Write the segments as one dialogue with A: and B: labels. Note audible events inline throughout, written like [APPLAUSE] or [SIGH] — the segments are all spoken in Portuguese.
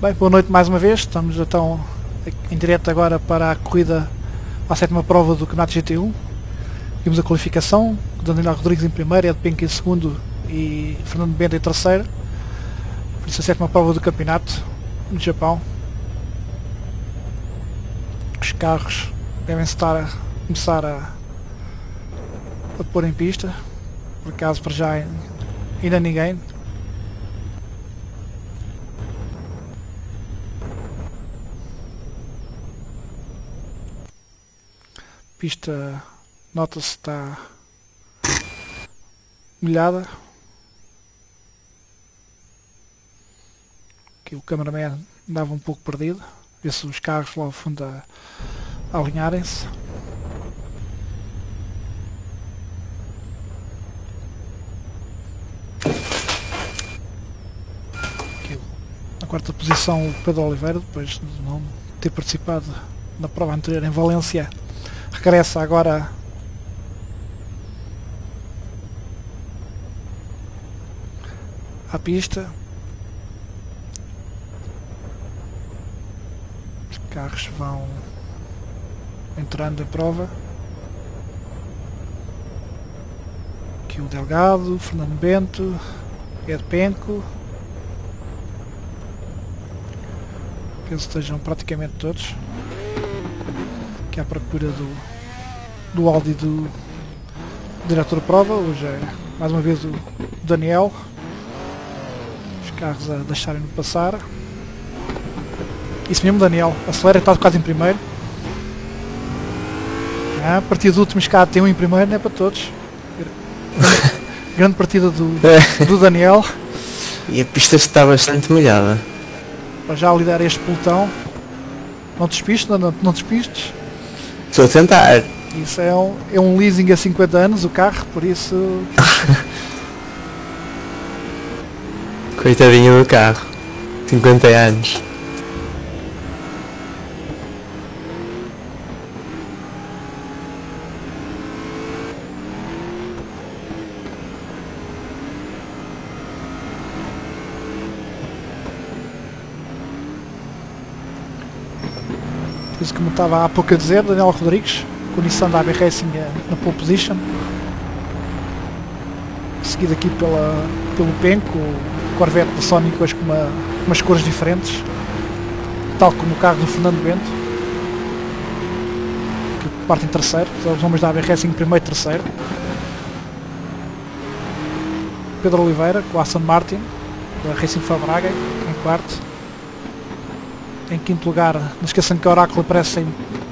A: Bem, boa noite mais uma vez. Estamos então em direto agora para a corrida à sétima prova do Campeonato GT1. Vimos a qualificação, Daniel Rodrigues em primeiro, Ed Penck em segundo e Fernando Bento em terceiro. Por isso a sétima prova do campeonato no Japão. Os carros devem estar a começar a, a pôr em pista. Por acaso para já ainda ninguém. Pista nota-se está molhada. Aqui o cameraman andava um pouco perdido. Vê-se os carros lá ao fundo a, a alinharem-se. na quarta posição o Pedro Oliveira, depois de não ter participado na prova anterior em Valência regressa agora à pista. Os carros vão entrando em prova. Aqui o Delgado, Fernando Bento, Ed Penco. Penso que estejam praticamente todos que é à procura do, do áudio do diretor de prova, hoje é mais uma vez o Daniel, os carros a deixarem-no passar. Isso mesmo Daniel, acelera está quase em primeiro. Ah, a partida do último escada tem um em primeiro, não é para todos. [LAUGHS] Grande partida do, do Daniel.
B: E a pista está bastante molhada.
A: Para já lidar este pelotão. Não despistes, não, não, não despistes.
B: Estou a tentar.
A: Isso é um, é um leasing a 50 anos o carro, por isso. [LAUGHS]
B: Coitadinho do carro. 50 anos.
A: Isso como estava há pouco a dizer, Daniel Rodrigues, com o Nissan da AB Racing na pole position. Seguido aqui pela, pelo Penco, o Corvette da Sonic com uma, umas cores diferentes, tal como o carro do Fernando Bento, que parte em terceiro, os homens da AB Racing primeiro e terceiro. Pedro Oliveira com a Aston Martin, da Racing Fabraga, em quarto em quinto lugar, não esqueçam que o Oráculo aparece em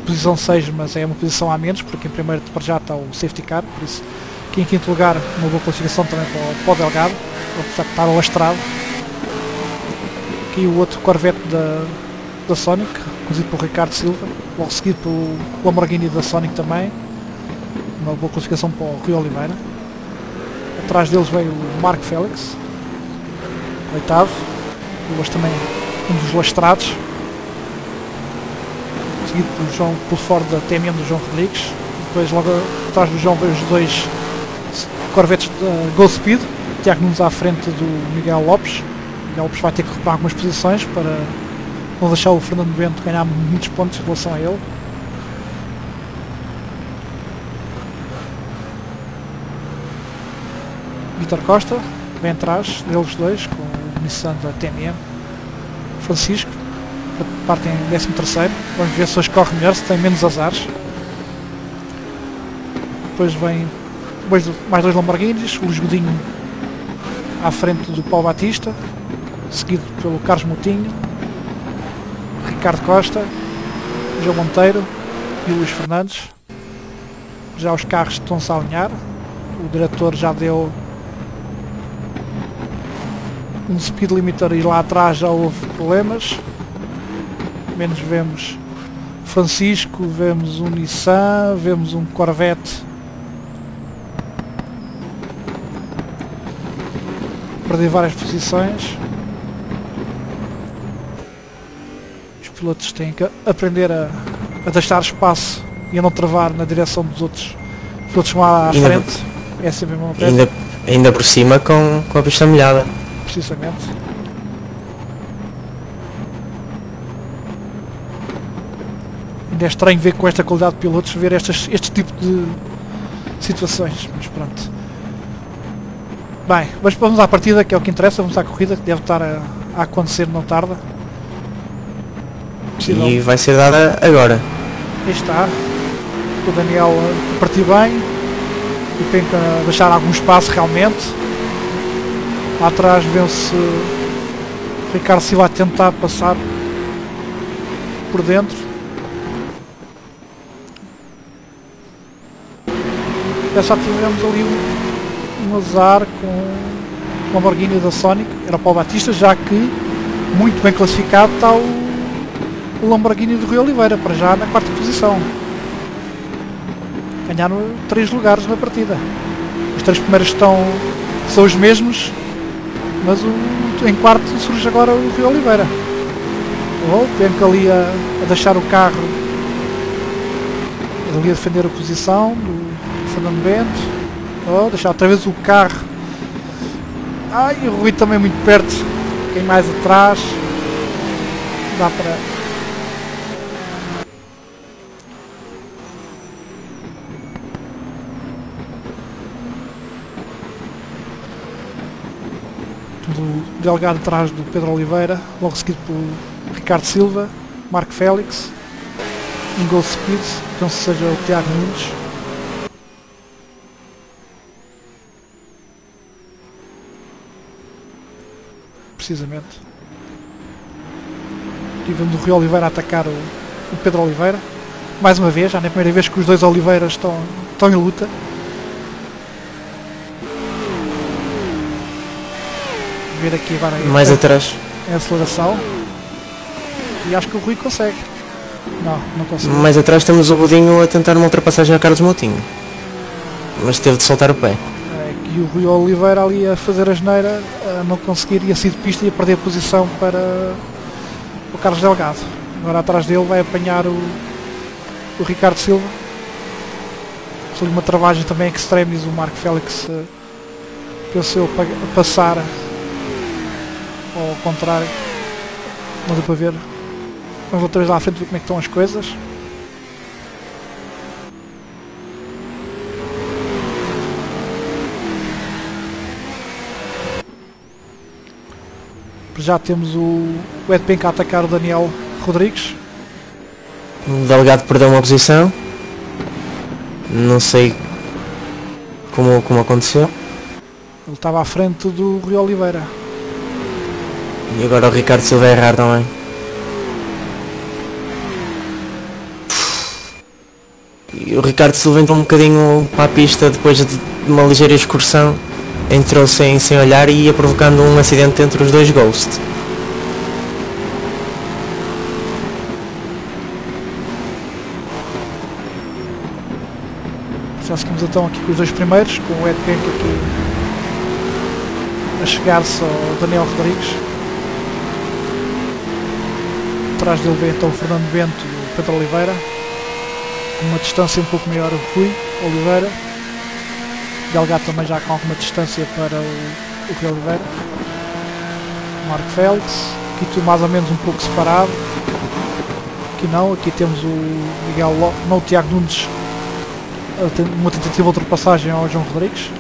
A: posição 6, mas é uma posição a menos, porque em primeiro para já está o safety car, por isso aqui em quinto lugar uma boa classificação também para o, para o Delgado, apesar de estar lastrado. Aqui o outro Corvette da, da Sonic, conduzido pelo Ricardo Silva, logo seguido pelo Lamborghini da Sonic também, uma boa classificação para o Rui Oliveira. Atrás deles veio o Marco Félix, oitavo, hoje também um dos lastrados, seguido pelo João pelo Ford da TMM do João Rodrigues. Depois logo atrás do João veio os dois Corvettes Gold Speed, Tiago Nunes à frente do Miguel Lopes. Miguel Lopes vai ter que recuperar algumas posições para não deixar o Fernando Bento ganhar muitos pontos em relação a ele. Vitor Costa vem atrás deles dois com o Nissan da TMM. Francisco partem em 13 terceiro. Vamos ver se hoje corre melhor, se tem menos azares. Depois vem mais dois Lamborghinis, o Luís à frente do Paulo Batista, seguido pelo Carlos Moutinho, Ricardo Costa, João Monteiro e Luís Fernandes. Já os carros estão-se a alinhar. O diretor já deu um speed limiter e lá atrás já houve problemas menos vemos Francisco, vemos um Nissan, vemos um Corvette. Perdi várias posições. Os pilotos têm que aprender a, a deixar espaço e a não travar na direção dos outros pilotos lá à ainda frente. Por, é sempre uma
B: ainda, ainda por cima com, com a pista molhada.
A: Precisamente. Ainda é estranho ver com esta qualidade de pilotos ver estas, este tipo de situações, mas pronto. Bem, mas vamos à partida, que é o que interessa, vamos à corrida, que deve estar a, a acontecer não tarda. Possível.
B: E vai ser dada agora.
A: Aí está. O Daniel a partir bem. O Penca a deixar algum espaço realmente. Lá atrás vê-se Ricardo Silva a tentar passar por dentro. Já só tivemos ali um, um azar com o Lamborghini da Sonic, era o Paulo Batista, já que muito bem classificado está o, o Lamborghini do Rio Oliveira, para já na quarta posição. Ganharam três lugares na partida. Os três primeiros estão, são os mesmos, mas o, em quarto surge agora o Rio Oliveira. Oh, Penca ali a, a deixar o carro ali a defender a posição do Bento. Oh, deixar outra vez o carro. Ai, o Rui também muito perto. Quem mais atrás. Dá para. Temos o Delgado atrás do Pedro Oliveira, logo seguido pelo Ricardo Silva, Marco Félix, em Gold Speed, penso seja o Tiago Nunes. Precisamente. E vemos o Rio Oliveira a atacar o, o Pedro Oliveira. Mais uma vez, já não é a primeira vez que os dois Oliveiras estão, estão em luta. Ver aqui agora
B: Mais atrás.
A: a aceleração. E acho que o Rui consegue. Não, não consegue.
B: Mais atrás temos o Rodinho a tentar uma ultrapassagem a Carlos Moutinho. Mas teve de soltar o pé.
A: E o Rui Oliveira ali a fazer a geneira, a não conseguir ir a sair de pista e a perder a posição para o Carlos Delgado. Agora atrás dele vai apanhar o, o Ricardo Silva. Ali uma travagem também extremis, o Marco Félix eh, pensou a passar ao contrário. Não deu para ver. Vamos outra vez lá à frente ver como é estão as coisas. Já temos o, o Ed Penca a atacar o Daniel Rodrigues.
B: O delegado perdeu uma posição. Não sei como, como aconteceu.
A: Ele estava à frente do Rui Oliveira.
B: E agora o Ricardo Silva a errar também. E o Ricardo Silva entrou um bocadinho para a pista depois de uma ligeira excursão. Entrou sem, sem olhar e ia provocando um acidente entre os dois Ghost.
A: Já seguimos então aqui com os dois primeiros, com o Ed Penca aqui a chegar-se ao Daniel Rodrigues. Atrás dele vem então o Fernando Bento e o Pedro Oliveira. Com uma distância um pouco maior o Rui Oliveira. Delgado também já com alguma distância para o, o Rui Oliveira. Marco Félix. Aqui tudo mais ou menos um pouco separado. Aqui não, aqui temos o Miguel Lo... não o Tiago Nunes uma tentativa de ultrapassagem ao João Rodrigues.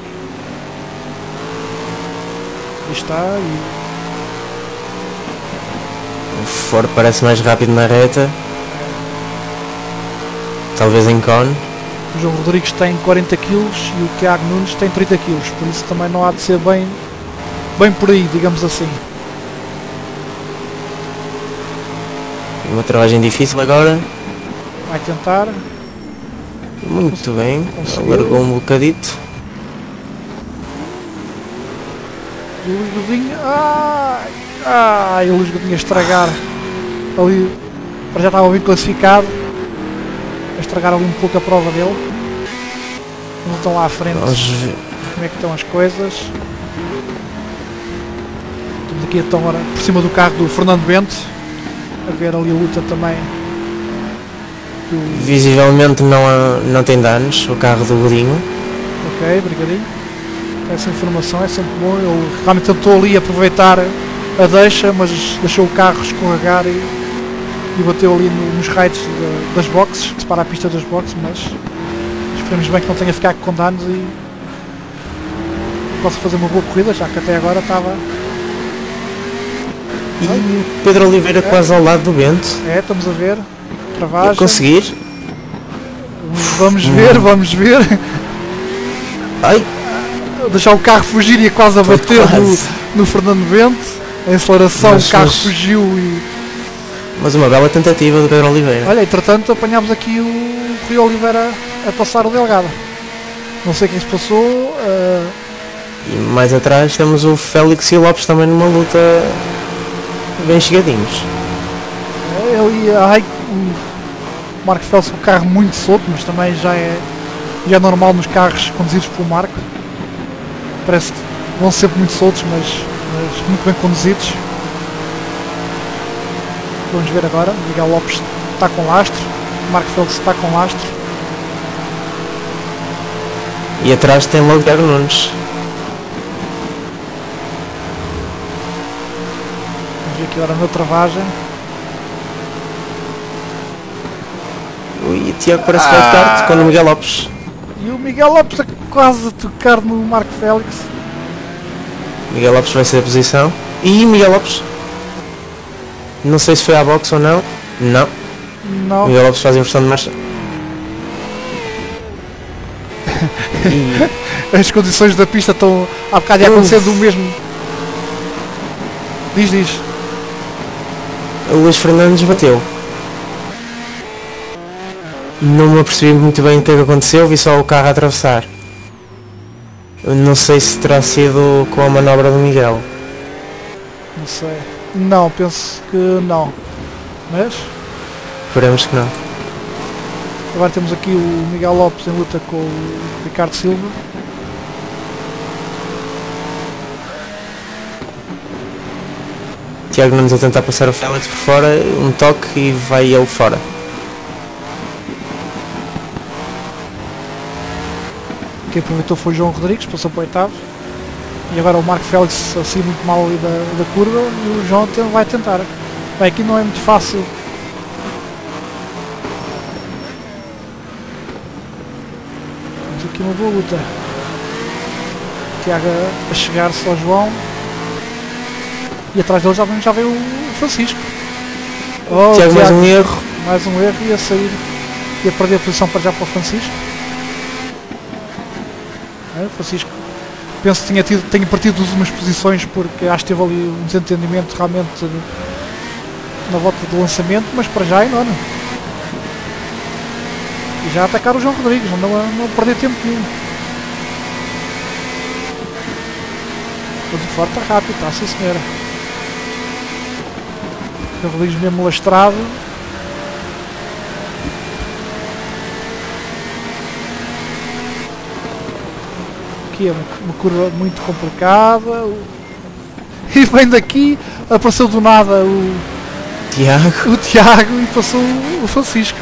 A: Aí está, e
B: O Ford parece mais rápido na reta. Talvez em cone.
A: O João Rodrigues tem 40 kg e o Tiago Nunes tem 30 kg, por isso também não há de ser bem, bem por aí, digamos assim.
B: Uma travagem difícil agora.
A: Vai tentar,
B: Muito bem.
A: Conseguiu.
B: Largou um bocadito.
A: e o Luís Godinho, ai, ai, o Luís Godinho a estragar ali, já estava bem classificado, a estragar ali um pouco a prova dele. Não estão lá à frente.
B: Ver.
A: como é que estão as coisas. Estamos aqui então agora por cima do carro do Fernando Bento, a ver ali a luta também do.
B: Visivelmente não, há- não tem danos o carro do Godinho.
A: Ok, obrigadinho. Essa informação é sempre bom. Ele realmente tentou ali aproveitar a deixa, mas deixou o carro escorregar e e bateu ali no- nos raios da- das boxes, que separa a pista das boxes, mas esperemos bem que não tenha ficado com danos e possa fazer uma boa corrida, já que até agora estava.
B: E o Pedro Oliveira quase ao lado do Bento.
A: É, estamos a ver. Travagem.
B: conseguir.
A: Vamos ver, vamos ver.
B: Ai,
A: Deixar o carro fugir e quase a bater no,
B: quase.
A: no Fernando Bento. A aceleração,
B: Mas-
A: o carro
B: mas-
A: fugiu e.
B: mas uma bela tentativa do Pedro Oliveira.
A: Olha, entretanto apanhámos aqui o Rui Oliveira a passar o Delgado. Não sei o que é que se passou. ah,
B: E mais atrás temos o Félix e o Lopes também numa luta bem chegadinhos.
A: ele ia. Ai, o Marco Félix com o carro muito solto, mas também já é, já é normal nos carros conduzidos pelo Marco. Parece que vão sempre muito soltos, mas, mas muito bem conduzidos. Vamos ver agora. Miguel Lopes está com lastro. Marco Félix está com lastro.
B: E atrás tem logo Tiago Nunes.
A: Vamos ver aqui agora na travagem.
B: O Tiago parece que vai de kart com o Miguel Lopes.
A: E o Miguel Lopes a quase tocar no Marco Félix.
B: Miguel Lopes vai ser a posição. E Miguel Lopes. Não sei se foi à box ou não. Não.
A: Não.
B: Miguel Lopes faz a inversão de marcha. [LAUGHS]
A: As condições da pista estão há bocado ia acontecer do mesmo. Diz, diz.
B: o Luís Fernandes bateu. Não me apercebi muito bem o que é aconteceu, vi só o carro a atravessar. Não sei se terá sido com a manobra do Miguel.
A: Não sei. Não, penso que não. Mas
B: Esperemos que não.
A: agora temos aqui o Miguel Lopes em luta com o Ricardo Silva.
B: Tiago Nunes a tentar passar o Félix por fora, um toque e vai ele fora.
A: Quem aproveitou foi o João Rodrigues, passou para o oitavo. E agora o Marco Félix assim muito mal ali da, da curva e o João te- vai tentar. Bem, aqui não é muito fácil. Temos aqui uma boa luta. Tiago a- chegar-se ao João. E atrás dele já, vem- já veio o Francisco. Oh,
B: Tiago mais
A: Tiago,
B: um erro.
A: mais um erro e a sair. E a perder a posição para já para o Francisco. É, o Francisco penso que tinha, tido, tenha partido das últimas posições porque acho que teve ali um desentendimento realmente na volta do lançamento, mas para já é nono. E já atacar o João Rodrigues, não, não, perder tempo nenhum. Tudo forte, está rápido, está sim senhora. O Rodrigues mesmo lastrado. Aqui é uma, curva muito complicada. E vem daqui, apareceu do nada o,
B: Tiago.
A: o Tiago e passou o Francisco.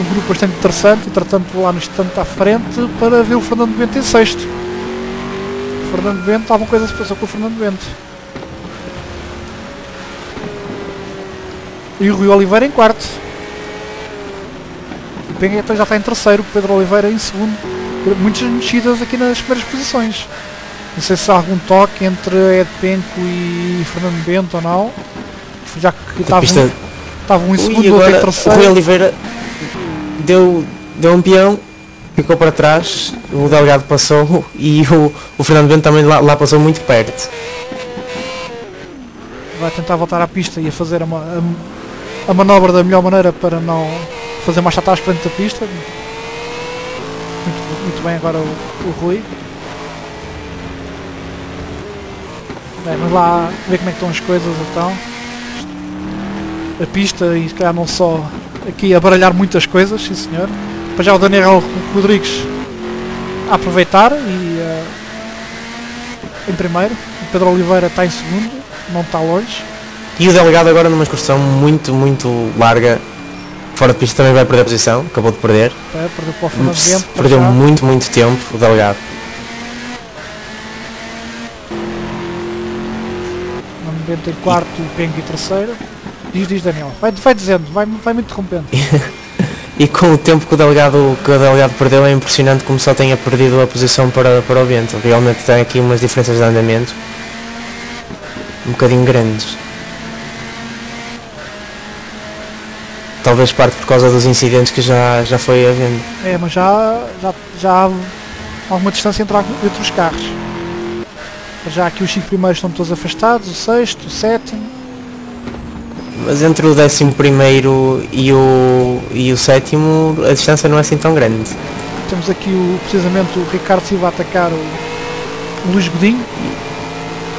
A: Um grupo bastante interessante, entretanto lá no instante à frente para ver o Fernando Bento em sexto. O Fernando Bento, alguma coisa se passou com o Fernando Bento. E o Rui Oliveira em quarto. O Penha então já está em terceiro, o Pedro Oliveira em segundo. Muitas mexidas aqui nas primeiras posições. Não sei se há algum toque entre Ed Penco e Fernando Bento ou não. Já que estavam
B: pista...
A: estavam em
B: Ui,
A: segundo, outro em
B: agora o Rui
A: terceiro.
B: Oliveira deu, deu um peão, ficou para trás, o Delgado passou [LAUGHS] e o, o Fernando Bento também lá, lá passou muito perto.
A: Vai tentar voltar à pista e a fazer a, a- a manobra da melhor maneira para não fazer marcha atrás frente da pista. Muito, muito bem agora o, o Rui. Bem, vamos lá ver como é que estão as coisas então. A pista e se calhar não só aqui a baralhar muitas coisas, sim senhor. Para já o Daniel Rodrigues a aproveitar e eh, em primeiro. O Pedro Oliveira está em segundo, não está longe.
B: E o Delgado agora numa excursão muito, muito larga, fora de pista também vai perder a posição, acabou de perder.
A: É, perdeu para o
B: Perdeu
A: já.
B: muito, muito tempo o Delgado.
A: Fernando Bento em quarto, o Pengue em terceiro. Diz, diz Daniel. Vai, vai dizendo, vai, vai me interrompendo. [LAUGHS]
B: E com o tempo que o delegado, que o delegado perdeu é impressionante como só tenha perdido a posição para, para o vento. Realmente tem aqui umas diferenças de andamento um bocadinho grandes. Talvez parte por causa dos incidentes que já, já foi havendo.
A: É, mas já, já, já há alguma distância entre, entre os carros. Já aqui os cinco primeiros estão todos afastados, o sexto, o sétimo.
B: Mas entre o décimo primeiro e o, e o sétimo a distância não é assim tão grande.
A: Temos aqui o, precisamente o Ricardo Silva a atacar o, o Luís Godinho.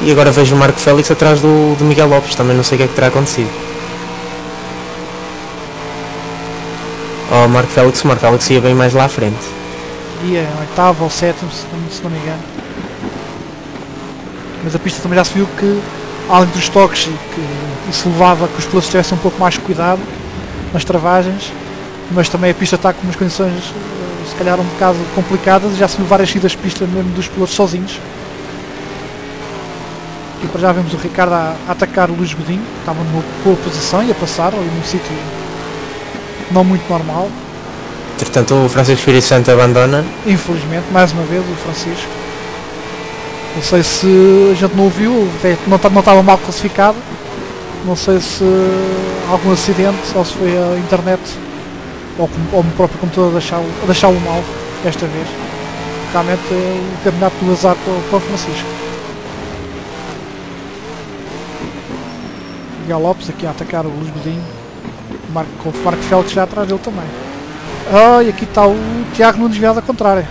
B: E agora vejo o Marco Félix atrás do, do Miguel Lopes, também não sei o que é que terá acontecido. Oh, Marco Félix, o Marco Félix ia bem mais lá à frente.
A: Ia oitavo ou sétimo, se não, me engano. Mas a pista também já se viu que, além dos toques, que isso levava que os pilotos tivessem um pouco mais cuidado nas travagens, mas também a pista está com umas condições eh, se calhar um bocado complicadas e já se viu várias saídas de pista mesmo dos pilotos sozinhos. Aqui para já vemos o Ricardo a, a atacar o Luís Godinho, que estava numa boa posição e a passar ali num sítio não muito normal.
B: Entretanto o Francisco Espírito Santo abandona.
A: Infelizmente, mais uma vez o Francisco. Não sei se a gente não ouviu, não, estava mal classificado. Não sei se algum acidente ou se foi a internet ou, ou o próprio computador deixá-lo deixá mal esta vez. Realmente é o campeonato do azar para, para o Francisco. Miguel Lopes aqui a atacar o Luís Godinho. O Marco, o Marco Félix já atrás dele também. Oh, e aqui está o Tiago no desviado da contrária.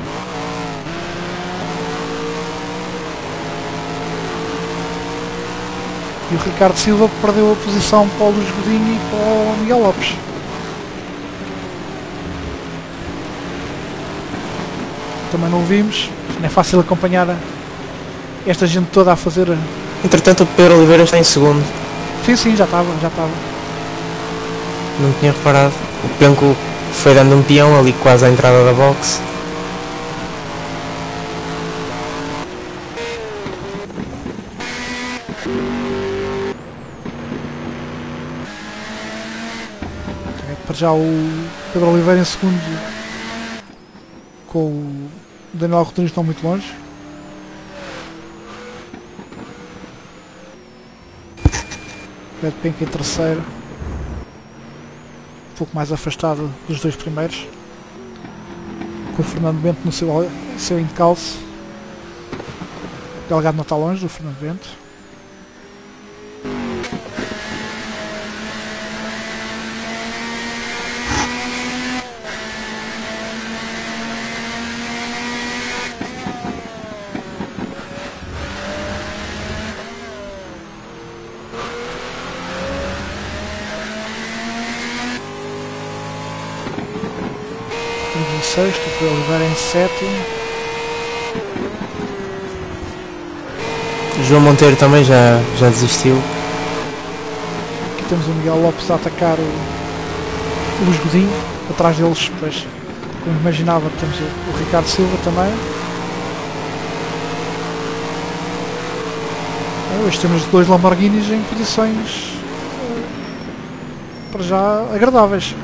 A: E o Ricardo Silva perdeu a posição para o Luís Godinho e para o Miguel Lopes. Também não vimos, não é fácil acompanhar esta gente toda a fazer.
B: Entretanto o Pedro Oliveira está em segundo.
A: Sim, sim, já estava, já estava.
B: Não tinha reparado. O Penco foi dando um peão ali quase à entrada da box.
A: para já o Pedro Oliveira em segundo com o Daniel Rodrigues estão muito longe. Red Pink em terceiro. Pouco mais afastado dos dois primeiros. Com o Fernando Bento no seu, seu encalço. O Delgado não está longe do Fernando Bento. em o Oliveira em sétimo.
B: João Monteiro também já, já desistiu.
A: Aqui temos o Miguel Lopes a atacar o, o Luís Godinho, atrás deles, pois, como imaginava, temos o, Ricardo Silva também. Hoje temos dois Lamborghinis em posições para já agradáveis.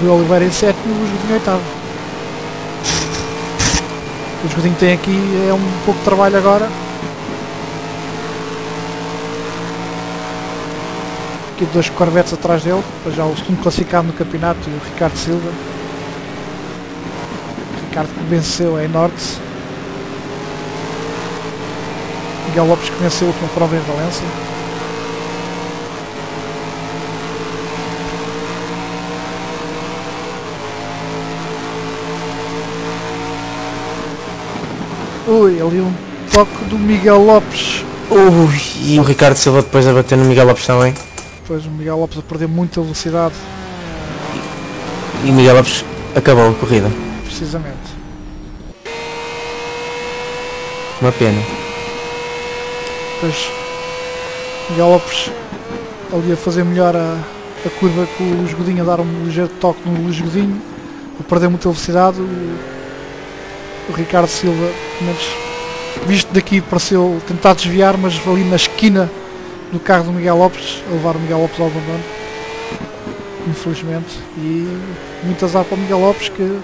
A: O Rui Oliveira em sétimo e o Godinho em oitavo. O Godinho tem aqui é um pouco de trabalho agora. Aqui dois Corvettes atrás dele, para já o segundo classificado no campeonato e o Ricardo Silva. O Ricardo que venceu em Norte. Miguel Lopes que venceu a última prova em Valência. Ui, ali um toque do Miguel Lopes.
B: Ui, e o Ricardo Silva depois a bater no Miguel Lopes também.
A: Depois o Miguel Lopes a perder muita velocidade.
B: E o Miguel Lopes acabou a corrida.
A: Precisamente.
B: Uma pena.
A: Depois Miguel Lopes ali a fazer melhor a, a curva com o Luís Godinho, a dar um ligeiro toque no Luís Godinho, a perder muita velocidade. O, o Ricardo Silva, menos Visto daqui pareceu tentar desviar, mas ali na esquina do carro do Miguel Lopes, a levar o Miguel Lopes ao abandono. Infelizmente. E muito azar para o Miguel Lopes que.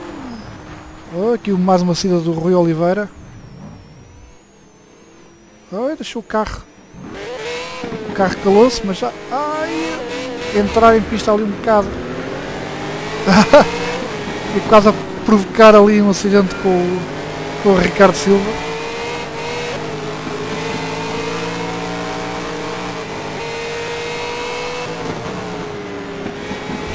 A: Oh, aqui mais uma saída do Rui Oliveira. Oh, deixou o carro. O carro calou-se, mas já. Ai, entrar em pista ali um bocado. [LAUGHS] e quase a provocar ali um acidente com, o- com o Ricardo Silva.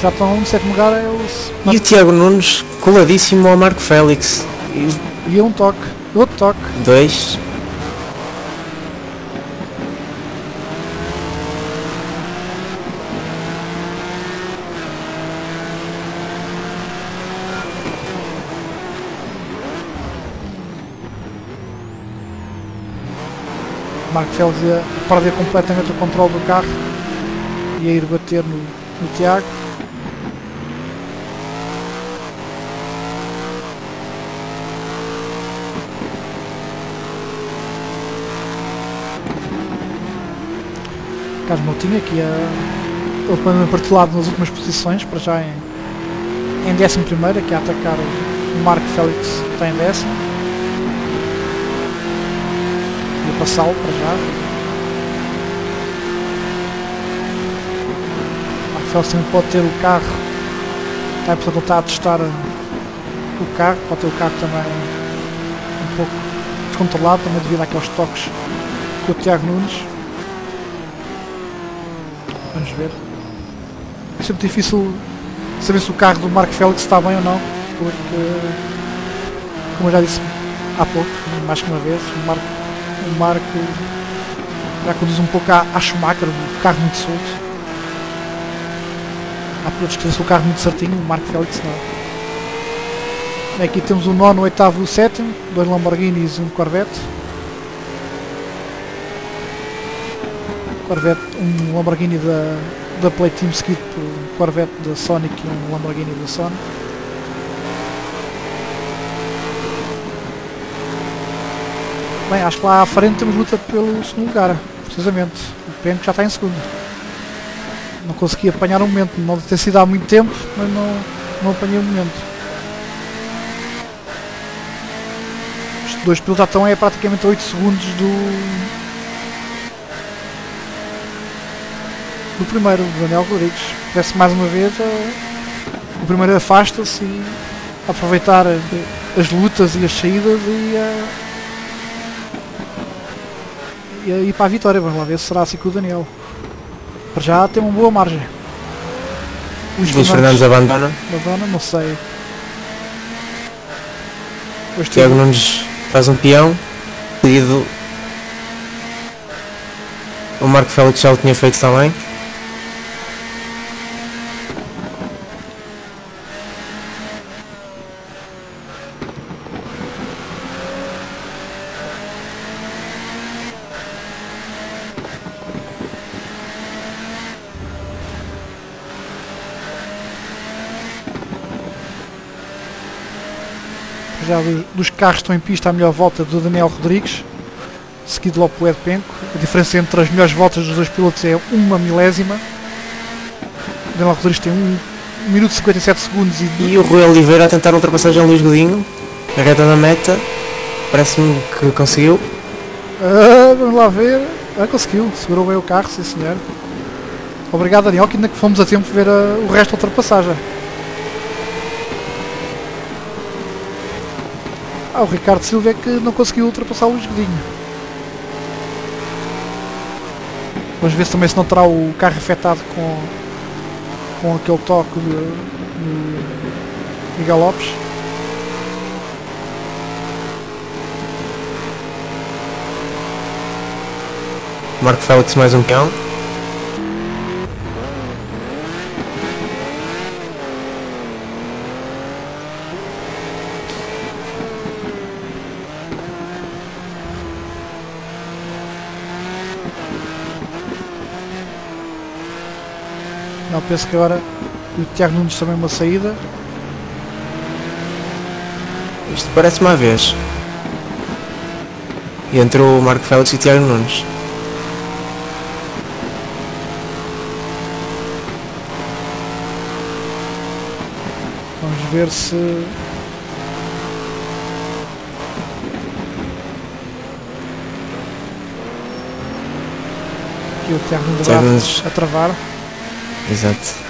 A: Já estão no sétimo lugar, é o
B: E o Tiago Nunes coladíssimo ao Marco Félix. E
A: E um toque, outro toque.
B: dois.
A: Marco Félix ia perder completamente o controle do carro e a ir bater no, no Tiago. Carlos Moutinho aqui a, põe partilhado nas últimas posições, para já em, em 11 primeiro, aqui a atacar o, Marco Félix está em décimo. Passá-lo para já. Também pode ter o carro. Está ele está a testar o carro, pode ter o carro também um pouco descontrolado, também devido àqueles toques com o Tiago Nunes. Vamos ver. É sempre difícil saber se o carro do Marco Félix está bem ou não, porque, como eu já disse há pouco, mais que uma vez, o Marco, o Marco já conduz um pouco à Schumacher, o carro muito solto. Há pilotos que o carro muito certinho, o Marco Félix não. Aqui temos o nono, o oitavo e o sétimo, dois Lamborghinis e um Corvette. Corvette, um Lamborghini da, da Play Team seguido por um Corvette da Sonic e um Lamborghini da Sony. Bem, acho que lá à frente temos luta pelo segundo lugar, precisamente. O Penco já está em segundo. Não consegui apanhar o momento, não deve ter sido há muito tempo, mas não, não apanhei o momento. Os dois pilotos já estão a praticamente 8 segundos do, do primeiro, Daniel Rodrigues. Parece mais uma vez eh, o primeiro afasta-se e aproveitar eh, as lutas e as saídas e e a ir para a vitória. Vamos lá ver se será assim com o Daniel. Para já tem uma boa margem. Luís
B: Luís Fernandes abandona.
A: Madonna, não sei. Hoje
B: Tiago Nunes faz um peão. Seguido. O Marco Félix já o tinha feito também.
A: Do- dos carros que estão em pista a melhor volta do Daniel Rodrigues, seguido logo pelo Ed Penco. A diferença entre as melhores voltas dos dois pilotos é uma milésima. O Daniel Rodrigues tem 1 minuto e 57 segundos e
B: E o Rui Oliveira a tentar ultrapassagem Luís Godinho. A reta da meta. Parece-me que conseguiu.
A: Ah, vamos lá ver. Ah, conseguiu, segurou bem o carro, sim senhor. Obrigado Daniel, que ainda que fomos a tempo de ver ah, o resto da ultrapassagem. Ah, o Ricardo Silva é que não conseguiu ultrapassar o Luís Godinho. Vamos ver se também se não terá o carro afetado com, com aquele toque de, de Miguel Lopes.
B: Marco Félix mais um peão.
A: Penso que agora o Tiago Nunes também uma saída.
B: Isto parece uma vez. entre o Marco Félix e o Tiago Nunes.
A: Vamos ver se aqui o Tiago Nunes. a travar.
B: Exato.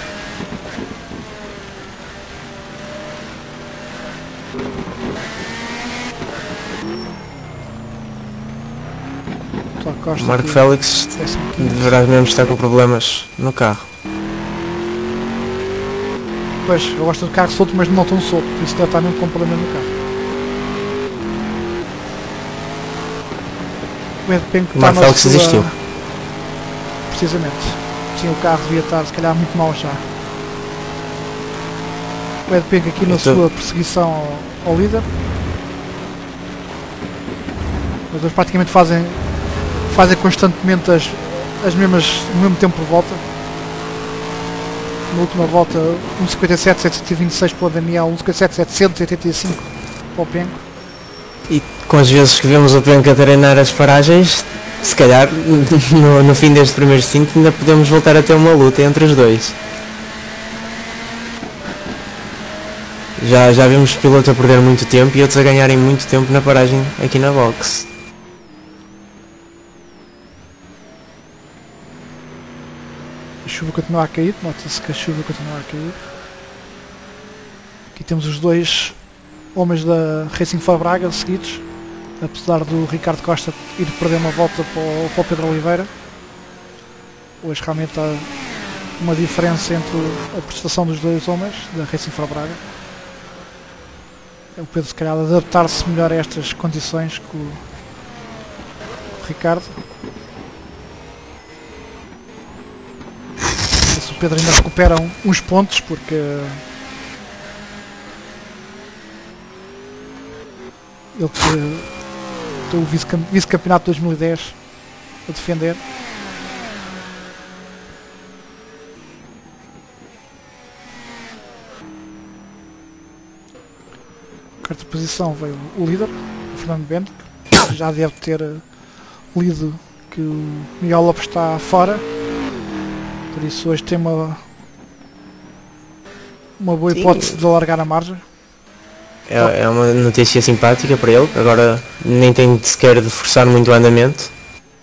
A: Costa
B: Marco Félix deverá mesmo estar com problemas no carro.
A: Pois, eu gosto de carro solto, mas não tão solto, por isso deve estar mesmo com problema no carro. O
B: O Marco Félix desistiu.
A: Precisamente. Sim, o carro devia estar se calhar muito mal já. O Ed Penco aqui na
B: Então-
A: sua perseguição ao, ao líder. Os dois praticamente fazem, fazem constantemente as, as mesmas, o mesmo tempo por volta. Na última volta 1.57, 726 para o Daniel, 1.57, 785 para o Penco.
B: E com as vezes que vemos o Penco a treinar as paragens, se calhar [LAUGHS] no, no fim deste primeiro stint ainda podemos voltar a ter uma luta entre os dois. Já, já vimos pilotos a perder muito tempo e outros a ganharem muito tempo na paragem aqui na box.
A: A chuva continua a cair, nota-se que a chuva continua a cair. Aqui temos os dois homens da Racing for Braga seguidos, apesar do Ricardo Costa ir perder uma volta para o, para o Pedro Oliveira. Hoje realmente há uma diferença entre a prestação dos dois homens da Racing for Braga. É o Pedro se calhar adaptar-se melhor a estas condições que o, que o Ricardo. Se o Pedro ainda recupera uns pontos porque ele que o vice-cam- vice-campeonato 2010 a defender. Quarta posição veio o líder, o Fernando Bento, que já deve ter eh, lido que o Miguel Lopes está fora. Por isso hoje tem uma uma boa
B: Sim.
A: hipótese de alargar a margem.
B: É, é uma notícia simpática para ele, agora nem tem sequer de forçar muito o andamento.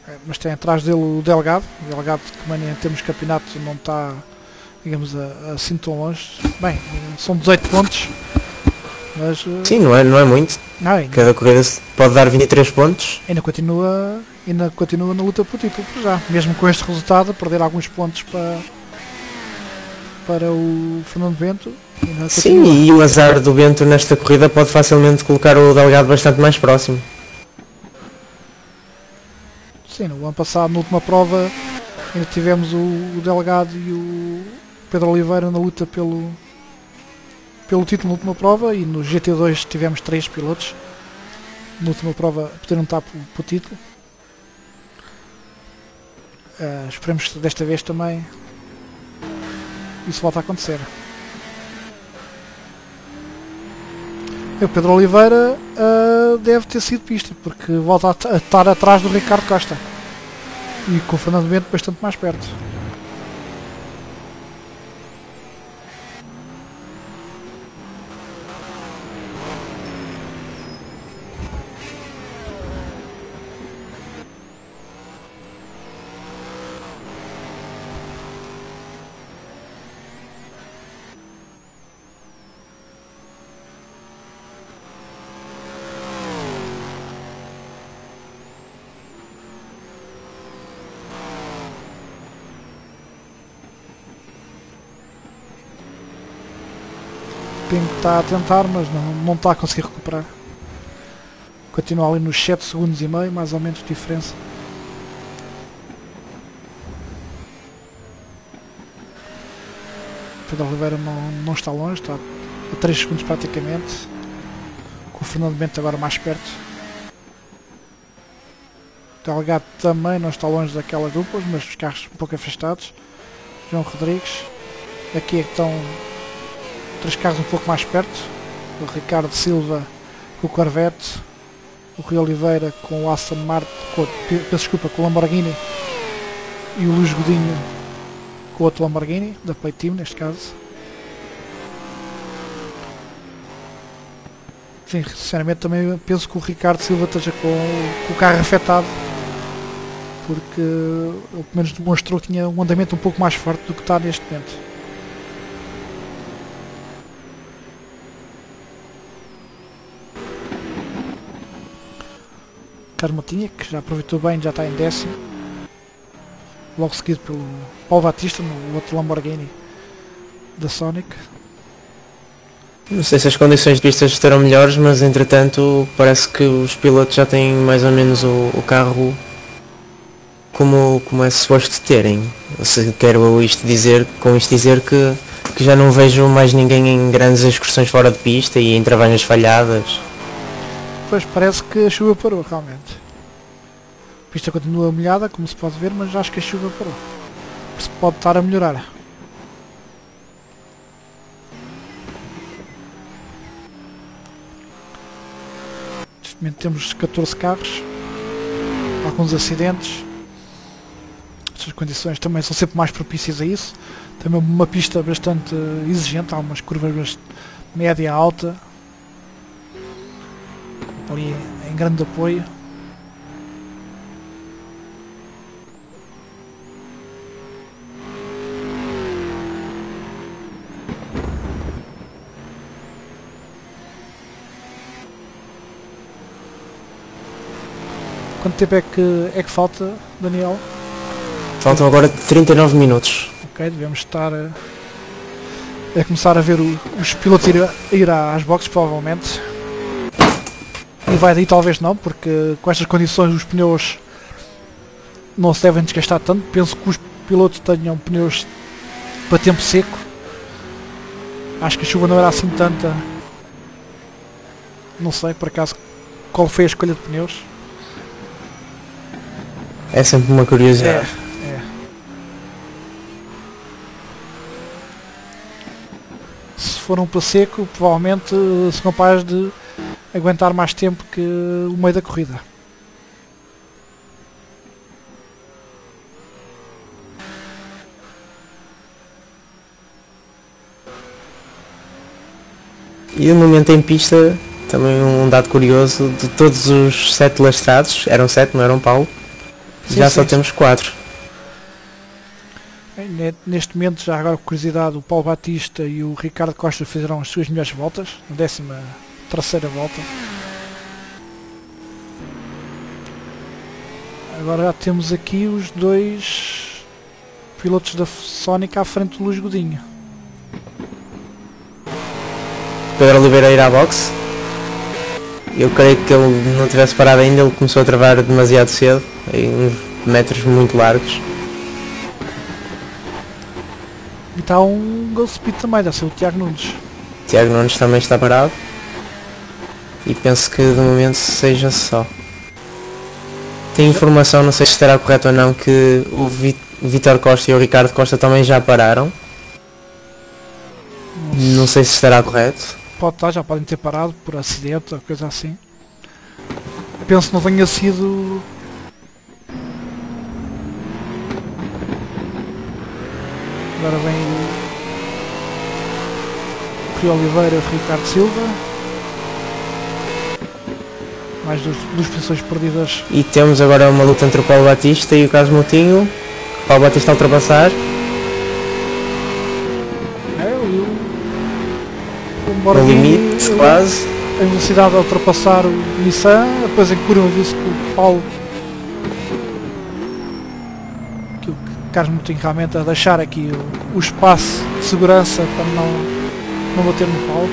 A: É, Mas tem atrás dele o Delgado. O Delgado que também em termos de campeonato não está, digamos, a- assim tão longe. Bem, são 18 pontos. Mas eh,
B: Sim, não é, não é muito.
A: não, ainda,
B: Cada corrida pode dar 23 pontos.
A: ainda continua, ainda continua na luta por título por já. Mesmo com este resultado, perder alguns pontos para, para o Fernando Bento.
B: Sim, e o azar do Bento nesta corrida pode facilmente colocar o Delgado bastante mais próximo.
A: Sim, no ano passado, na última prova, ainda tivemos o, o Delgado e o Pedro Oliveira na luta pelo, pelo título na última prova e no GT2 tivemos três pilotos na última prova a poderem lutar pelo, pelo título. Ah, esperemos que desta vez também isso volta a acontecer. O Pedro Oliveira ah, deve ter sido pista, porque volta a, a estar atrás do Ricardo Costa. E com o Fernando Bento bastante mais perto. Pinto está a tentar, mas não, não está a conseguir recuperar. Continua ali nos 7 segundos e meio, mais ou menos diferença. Pedro Oliveira não, não está longe, está a 3 segundos praticamente. Com o Fernando Bento agora mais perto. O Delgado também não está longe daquelas duplas, mas os carros um pouco afastados. João Rodrigues. Aqui é que estão três carros um pouco mais perto. O Ricardo Silva com o Corvette. o Rui Oliveira com o Aston Martin, com, peço desculpa, com o Lamborghini e o Luís Godinho com outro Lamborghini, da Play Team neste caso. Sim, sinceramente também penso que o Ricardo Silva esteja com, com o carro afetado porque ele pelo menos demonstrou que tinha um andamento um pouco mais forte do que está neste momento. Carlos Motinha, que já aproveitou bem, já está em décimo. Logo seguido pelo Paulo Batista, no outro Lamborghini da Sonic.
B: Não sei se as condições de pista estarão melhores, mas entretanto parece que os pilotos já têm mais ou menos o, o carro como, como é suposto terem. Se quero isto dizer, com isto dizer que, que já não vejo mais ninguém em grandes excursões fora de pista e em trabalhos falhadas.
A: Pois parece que a chuva parou realmente. A pista continua molhada, como se pode ver, mas acho que a chuva parou. Se pode estar a melhorar. Neste momento temos 14 carros, alguns acidentes. Estas condições também são sempre mais propícias a isso. Também uma pista bastante exigente, há umas curvas média alta. Ali em grande apoio. Quanto tempo é que, é que falta, Daniel?
B: Faltam agora 39 minutos.
A: Ok, devemos estar a, a começar a ver o, os pilotos ir, a, ir às boxes, provavelmente. E vai daí talvez não, porque com estas condições os pneus não se devem desgastar tanto. Penso que os pilotos tenham pneus para tempo seco. Acho que a chuva não era assim tanta. Não sei, por acaso, qual foi a escolha de pneus.
B: É sempre uma curiosidade.
A: É, é. Se foram para seco, provavelmente são capazes de aguentar mais tempo que o meio da corrida.
B: E o momento em pista, também um dado curioso, de todos os sete lastrados, eram sete, não eram Paulo,
A: Sim,
B: já
A: sim,
B: só
A: sim.
B: temos quatro.
A: Ne- Neste momento, já agora curiosidade, o Paulo Batista e o Ricardo Costa fizeram as suas melhores voltas, na décima terceira volta. Agora já temos aqui os dois pilotos da Sonic à frente do Luís Godinho.
B: Pedro Oliveira ir à boxe. Eu creio que ele não tivesse parado ainda, ele começou a travar demasiado cedo, em uns metros muito largos.
A: E está um Ghost Speed também, deve ser o Tiago Nunes.
B: Tiago Nunes também está parado. E penso que de momento seja só. Tem informação, não sei se estará correto ou não, que o Vi- Vitor Costa e o Ricardo Costa também já pararam. Não sei se estará correto.
A: Pode estar, já podem ter parado por acidente ou coisa assim. Penso que não tenha sido. Agora vem Rio Oliveira Ricardo Silva. Mais duas, duas posições perdidas.
B: E temos agora uma luta entre o Paulo Batista e o Carlos Moutinho. O Paulo Batista a ultrapassar.
A: É, o, o Lamborghini,
B: limite, quase.
A: a velocidade a ultrapassar o Nissan, depois em curva viu-se que o Paulo que o Carlos Moutinho realmente a deixar aqui o, o espaço de segurança para não, não bater no Paulo.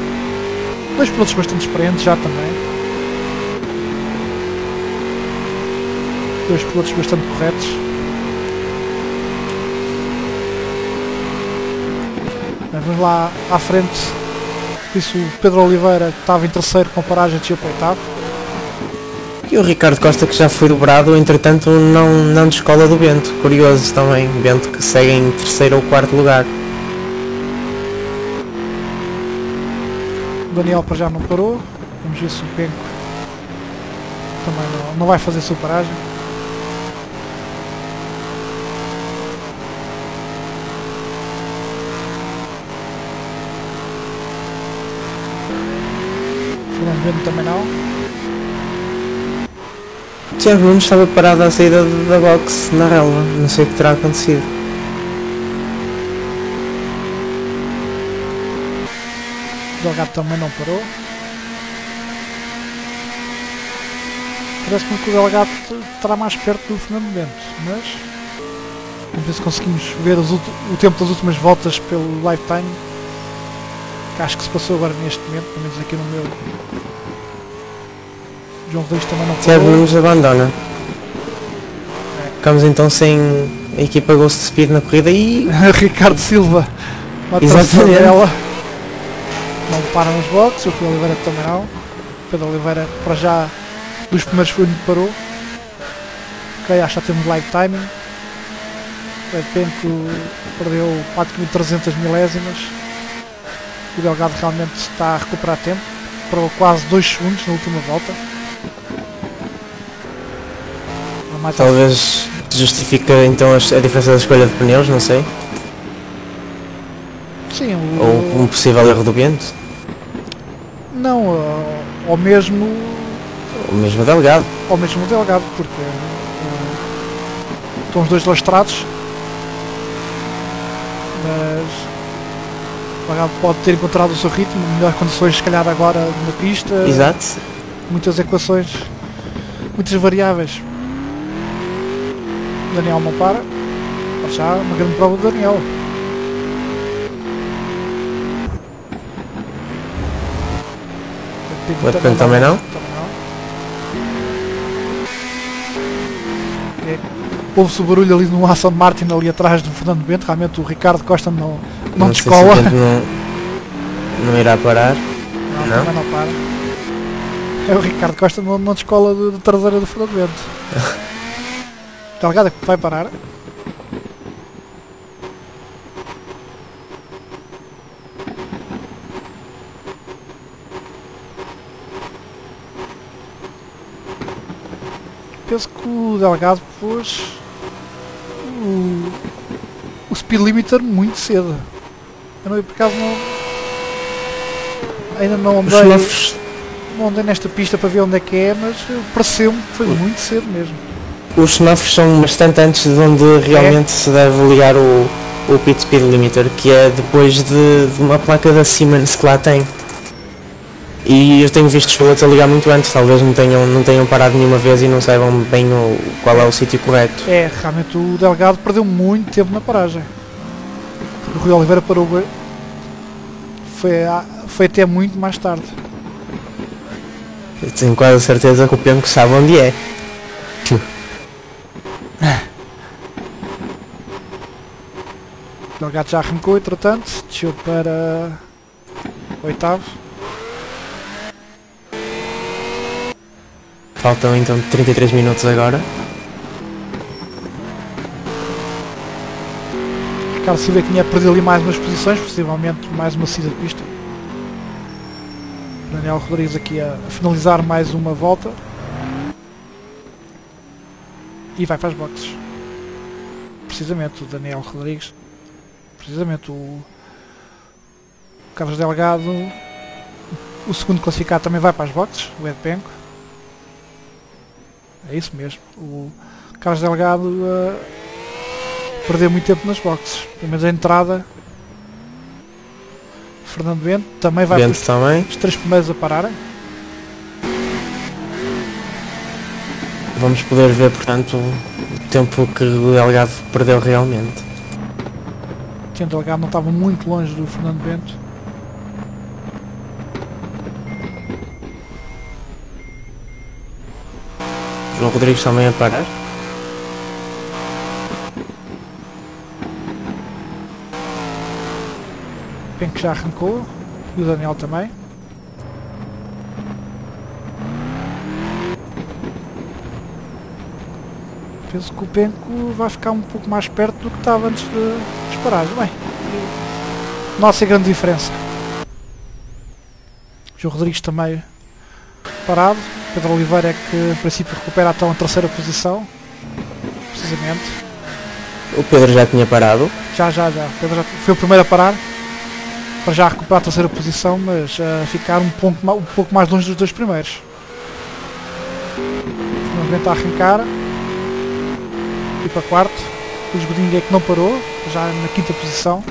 A: Dois pilotos bastante experientes já também. Dois pilotos bastante corretos. Vamos lá à frente. Isso o Pedro Oliveira que estava em terceiro com paragem para oitavo.
B: E o Ricardo Costa que já foi dobrado, entretanto não, não descola do Bento. Curioso também, Bento que segue em terceiro ou quarto lugar.
A: O Daniel para já não parou. Vamos ver se o Penco também não, não vai fazer superagem. Fernando Bento também não.
B: Tiago Nunes estava parado à saída da box na relva. Não sei o que terá acontecido.
A: Delgado também não parou. Parece-me que o Delgado estará mais perto do Fernando mas vamos ver se conseguimos ver o tempo das últimas voltas pelo lifetime. Que acho que se passou agora neste momento, pelo menos aqui no meu. João Rodrigues também não
B: Tiago. Nunes abandona. Ficamos então sem a equipa Ghost Speed na corrida e [LAUGHS]
A: Ricardo Silva,
B: Exatamente.
A: dela. Não para nos boxes, o Pedro Oliveira também não. O Pedro Oliveira para já dos primeiros foi onde parou. Ok, acho que já temos live timing. O Edpenco perdeu praticamente 300 milésimas. O Delgado realmente está a recuperar tempo. Parou quase 2 segundos na última volta.
B: Talvez justifica então a diferença da escolha de pneus, não sei.
A: Sim, o,
B: Ou um possível erro do vento.
A: Não, ou- ou mesmo
B: Ou mesmo Delgado.
A: ou mesmo o Delgado, porque eh, estão os dois lastrados, mas o pode ter encontrado o seu ritmo, melhores condições se calhar agora na pista,
B: Exato.
A: muitas equações, muitas variáveis. Daniel não para, já uma grande prova do Daniel.
B: O Edpen também não?
A: Também não. É, Houve-se o barulho ali no Aston Martin ali atrás do Fernando Bento, realmente o Ricardo Costa não, não,
B: sei se não, não irá parar.
A: Não,
B: Não?
A: não para. É o Ricardo Costa não, não descola de, de traseira do Fernando Bento. [LAUGHS] Delgado que vai parar. Penso que o Delgado pôs o, o speed limiter muito cedo. Eu não, por acaso não. Ainda não andei,
B: semáforos,
A: não andei nesta pista para ver onde é que é, mas pareceu-me que foi muito cedo mesmo.
B: os semáforos são bastante antes de onde realmente se deve ligar o, o pit speed limiter, que é depois de, de uma placa da Siemens que lá tem. E eu tenho visto os pilotos a ligar muito antes, talvez não tenham, não tenham parado nenhuma vez e não saibam bem o, qual é o sítio correto.
A: É, realmente o Delgado perdeu muito tempo na paragem. O Rui Oliveira parou foi, foi até muito mais tarde.
B: Eu tenho quase certeza que o Penco sabe onde é.
A: O [LAUGHS] Delgado já arrancou, entretanto, desceu para oitavo.
B: Faltam então 33 minutos agora.
A: Ricardo Silva que tinha perdido ali mais umas posições, possivelmente mais uma saída de pista. Daniel Rodrigues aqui a, a finalizar mais uma volta. E vai para as boxes. Precisamente o Daniel Rodrigues. Precisamente o Carlos Delgado. O segundo classificado também vai para as boxes, o Ed Penco. É isso mesmo. O Carlos Delgado eh, perdeu muito tempo nas boxes. Pelo menos a entrada. Fernando Bento também vai
B: Vento também.
A: os três primeiros a pararem.
B: Vamos poder ver, portanto, o tempo que o Delgado perdeu realmente.
A: O Delgado não estava muito longe do Fernando Bento.
B: João Rodrigues também a parar.
A: O Penco já arrancou. E o Daniel também. Penso que o Penco vai ficar um pouco mais perto do que estava antes de disparar. Bem, nossa grande diferença. João Rodrigues também parado. Pedro Oliveira é que em princípio recupera então a terceira posição. Precisamente.
B: O Pedro já tinha parado.
A: Já, já, já. Pedro já foi o primeiro a parar. Para já recuperar a terceira posição, mas a ficar um pouco, ma- um pouco mais longe dos dois primeiros. Finalmente a arrancar. E para quarto. O Godinho é que não parou, já na quinta posição.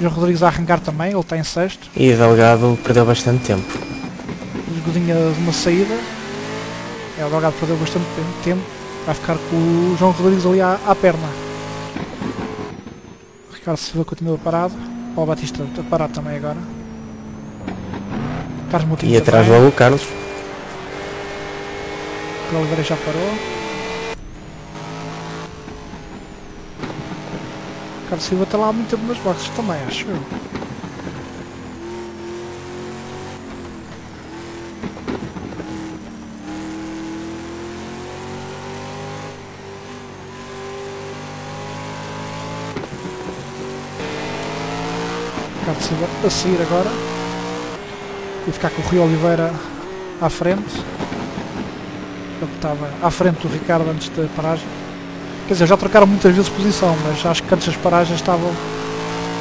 A: João Rodrigues a arrancar também, ele está em sexto.
B: E Delgado perdeu bastante tempo.
A: O Godinho de uma saída. É, o Delgado perdeu bastante tempo. Vai ficar com o João Rodrigues ali à, à perna. O Ricardo Silva continua parado. Paulo Batista a parar também agora. Carlos Moutinho
B: E atrás logo o Carlos.
A: O Oliveira já parou. O Carlos Silva está lá muito nas boxes também, acho eu. A sair agora. E ficar com o Rui Oliveira à frente. Ele estava à frente do Ricardo antes da paragem. Quer dizer, já trocaram muitas vezes posição, mas acho que antes das paragens estavam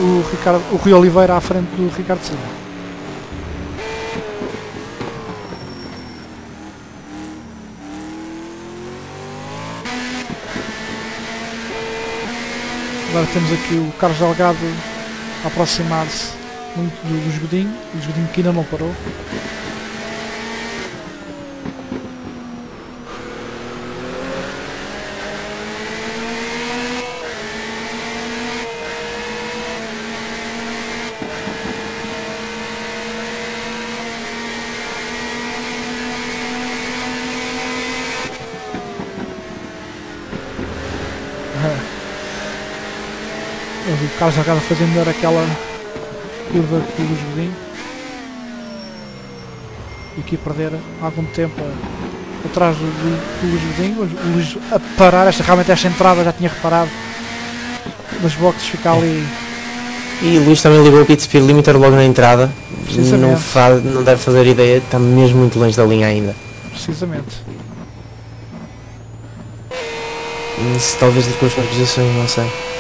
A: o, Ricardo, o Rui Oliveira à frente do Ricardo Silva. Agora temos aqui o Carlos Delgado aproximar-se muito do, do Esgodinho, o Esgodinho que ainda não parou. Carlos Delgado fazer melhor aquela curva que o Godinho. E aqui perder algum tempo atrás do, do, Luís Godinho. O Luís a parar, esta, realmente esta entrada já tinha reparado. Nas boxes fica ali.
B: E o Luís também ligou o pit speed limiter logo na entrada. Não, faz, não deve fazer ideia, está mesmo muito longe da linha ainda.
A: Precisamente.
B: Se talvez depois nas posições, não sei.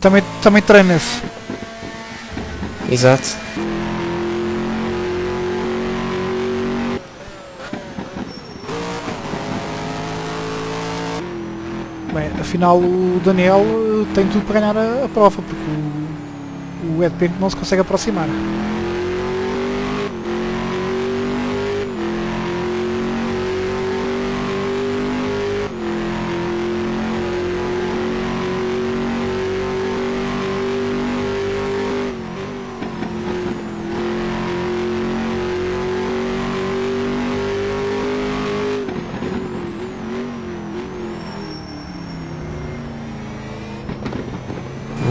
A: Também, também, treina-se.
B: Exato.
A: Bem, afinal o Daniel eh, tem tudo para ganhar a, a prova, porque o, o Ed não se consegue aproximar.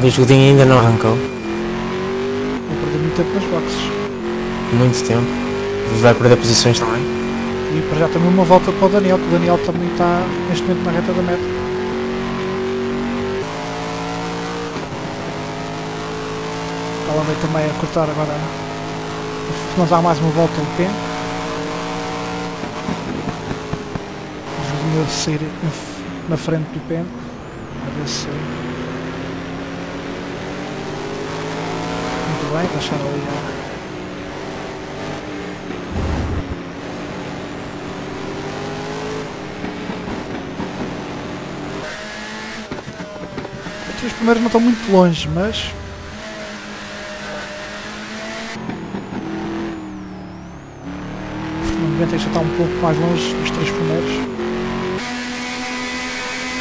B: Luís Godinho ainda não arrancou.
A: Vai perder muito tempo nas boxes.
B: Muito tempo. Vai perder posições também.
A: E para já também uma volta para o Daniel, que o Daniel também está neste momento na reta da meta. Ela veio também a cortar agora, a finalizar mais uma volta o pé. A sair na frente do pé. A ver se. Bem, deixar ali a. Os três primeiros não estão muito longe, mas. Momento já está um pouco mais longe dos três primeiros.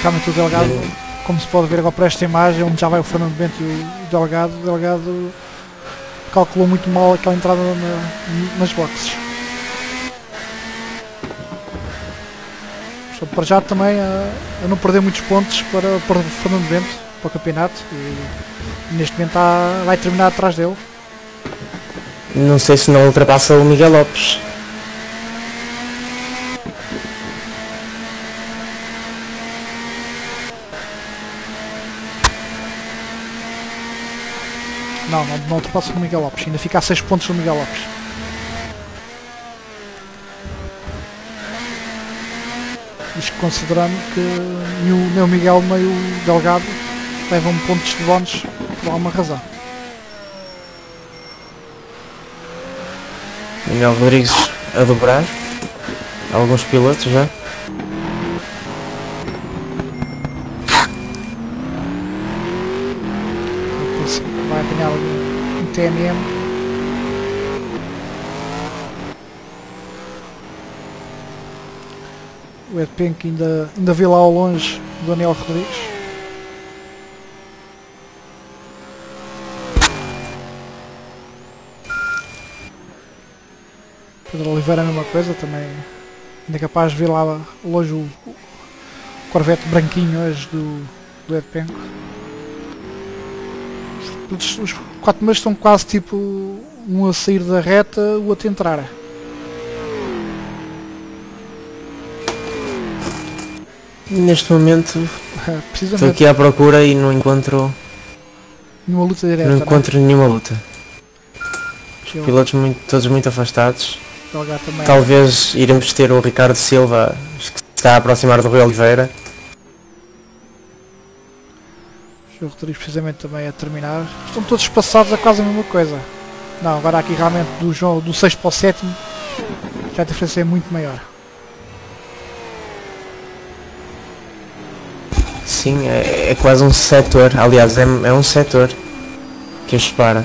A: Realmente o Delgado, como se pode ver agora por esta imagem, onde já vai o Fernando Bento e o Delgado, o Delgado calculou muito mal aquela entrada na- nas boxes. Só para já também a, a não perder muitos pontos para, para o Fernando Bento, para o campeonato. E neste momento vai terminar atrás dele.
B: Não sei se não ultrapassa o Miguel Lopes.
A: Não, não, não ultrapassa o Miguel Lopes. Ainda fica a 6 pontos do Miguel Lopes. Isto considerando que nem o, Miguel nem o Delgado levam pontos de bónus por alguma razão.
B: Miguel Rodrigues a dobrar. Alguns pilotos já.
A: Depois vai apanhar TMM. O Ed Pink ainda, ainda vê lá ao longe o Daniel Rodrigues. Pedro Oliveira a mesma coisa, também ainda é capaz de ver lá longe o, o Corvette branquinho hoje do, do Ed Penco. Os, os quatro meses estão quase tipo um a sair da reta, o outro a entrar.
B: Neste momento [LAUGHS] estou aqui à procura e não encontro,
A: numa luta direta.
B: não
A: né?
B: encontro nenhuma luta. Pilotos muito, todos muito afastados. Talvez iremos ter o Ricardo Silva que se está a aproximar do Rui Oliveira.
A: O Rodrigues precisamente também a terminar. Estão todos passados a quase a mesma coisa. Não, agora aqui realmente do João do 6 para o 7 já a diferença é muito maior.
B: Sim, é, é quase um setor. Aliás, é, é um setor que os separa.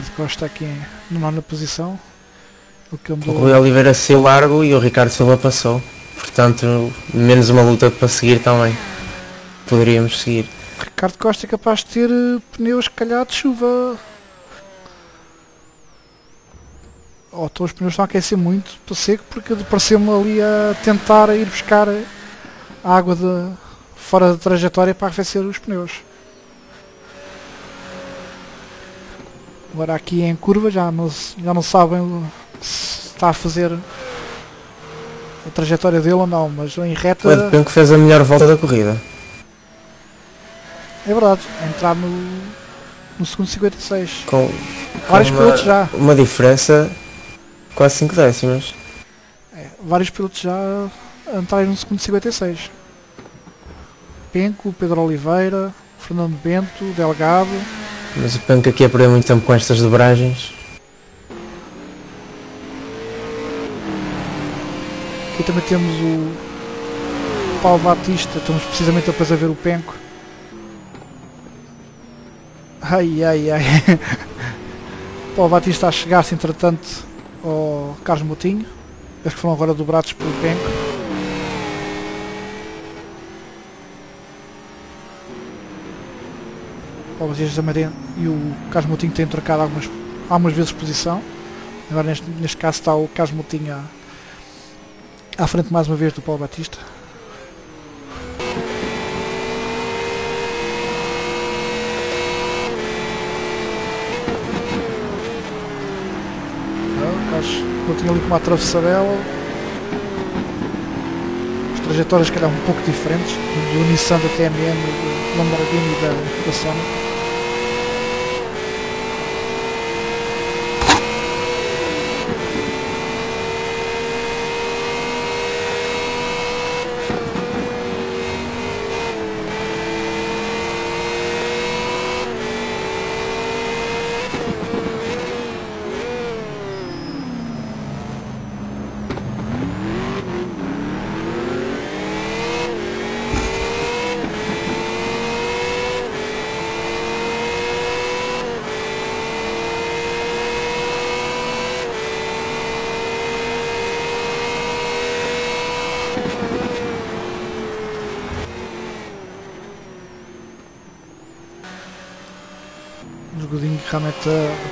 A: Ricardo Costa aqui em- na nona posição. O que
B: O Rui Oliveira saiu largo e o Ricardo Silva passou. Portanto, menos uma luta para seguir também. Poderíamos seguir.
A: Ricardo Costa é capaz de ter eh, pneus calhar de chuva. Ou então os pneus estão a aquecer muito para seco porque pareceu-me ali a tentar ir buscar a água de, fora da trajetória para arrefecer os pneus. Agora aqui em curva já não, se- já não sabem se está a fazer a trajetória dele ou não, mas em reta
B: O Ed Penco fez a melhor volta da corrida.
A: é verdade, entrar no, no segundo 56.
B: Com,
A: Vários
B: com
A: pilotos já.
B: Uma diferença quase 5 décimas.
A: É, vários pilotos já a entrarem no segundo 56. Penco, Pedro Oliveira, Fernando Bento, Delgado.
B: Mas o Penco aqui a perder muito tempo com estas dobragens.
A: Aqui também temos o Paulo Batista, estamos precisamente depois a ver o Penco. Ai ai ai. [LAUGHS] Paulo Batista a chegar-se entretanto ao Carlos Moutinho. Eles que foram agora dobrados pelo Penco. Paulo também tem, e o Carlos Moutinho têm trocado algumas, algumas vezes posição. Agora neste, neste caso está o Carlos Moutinho a, à frente mais uma vez do Paulo Batista. Moutinho ali com uma atravessadela. As trajetórias se calhar um pouco diferentes do, Nissan da TMN, do Lamborghini e da, da Sonic.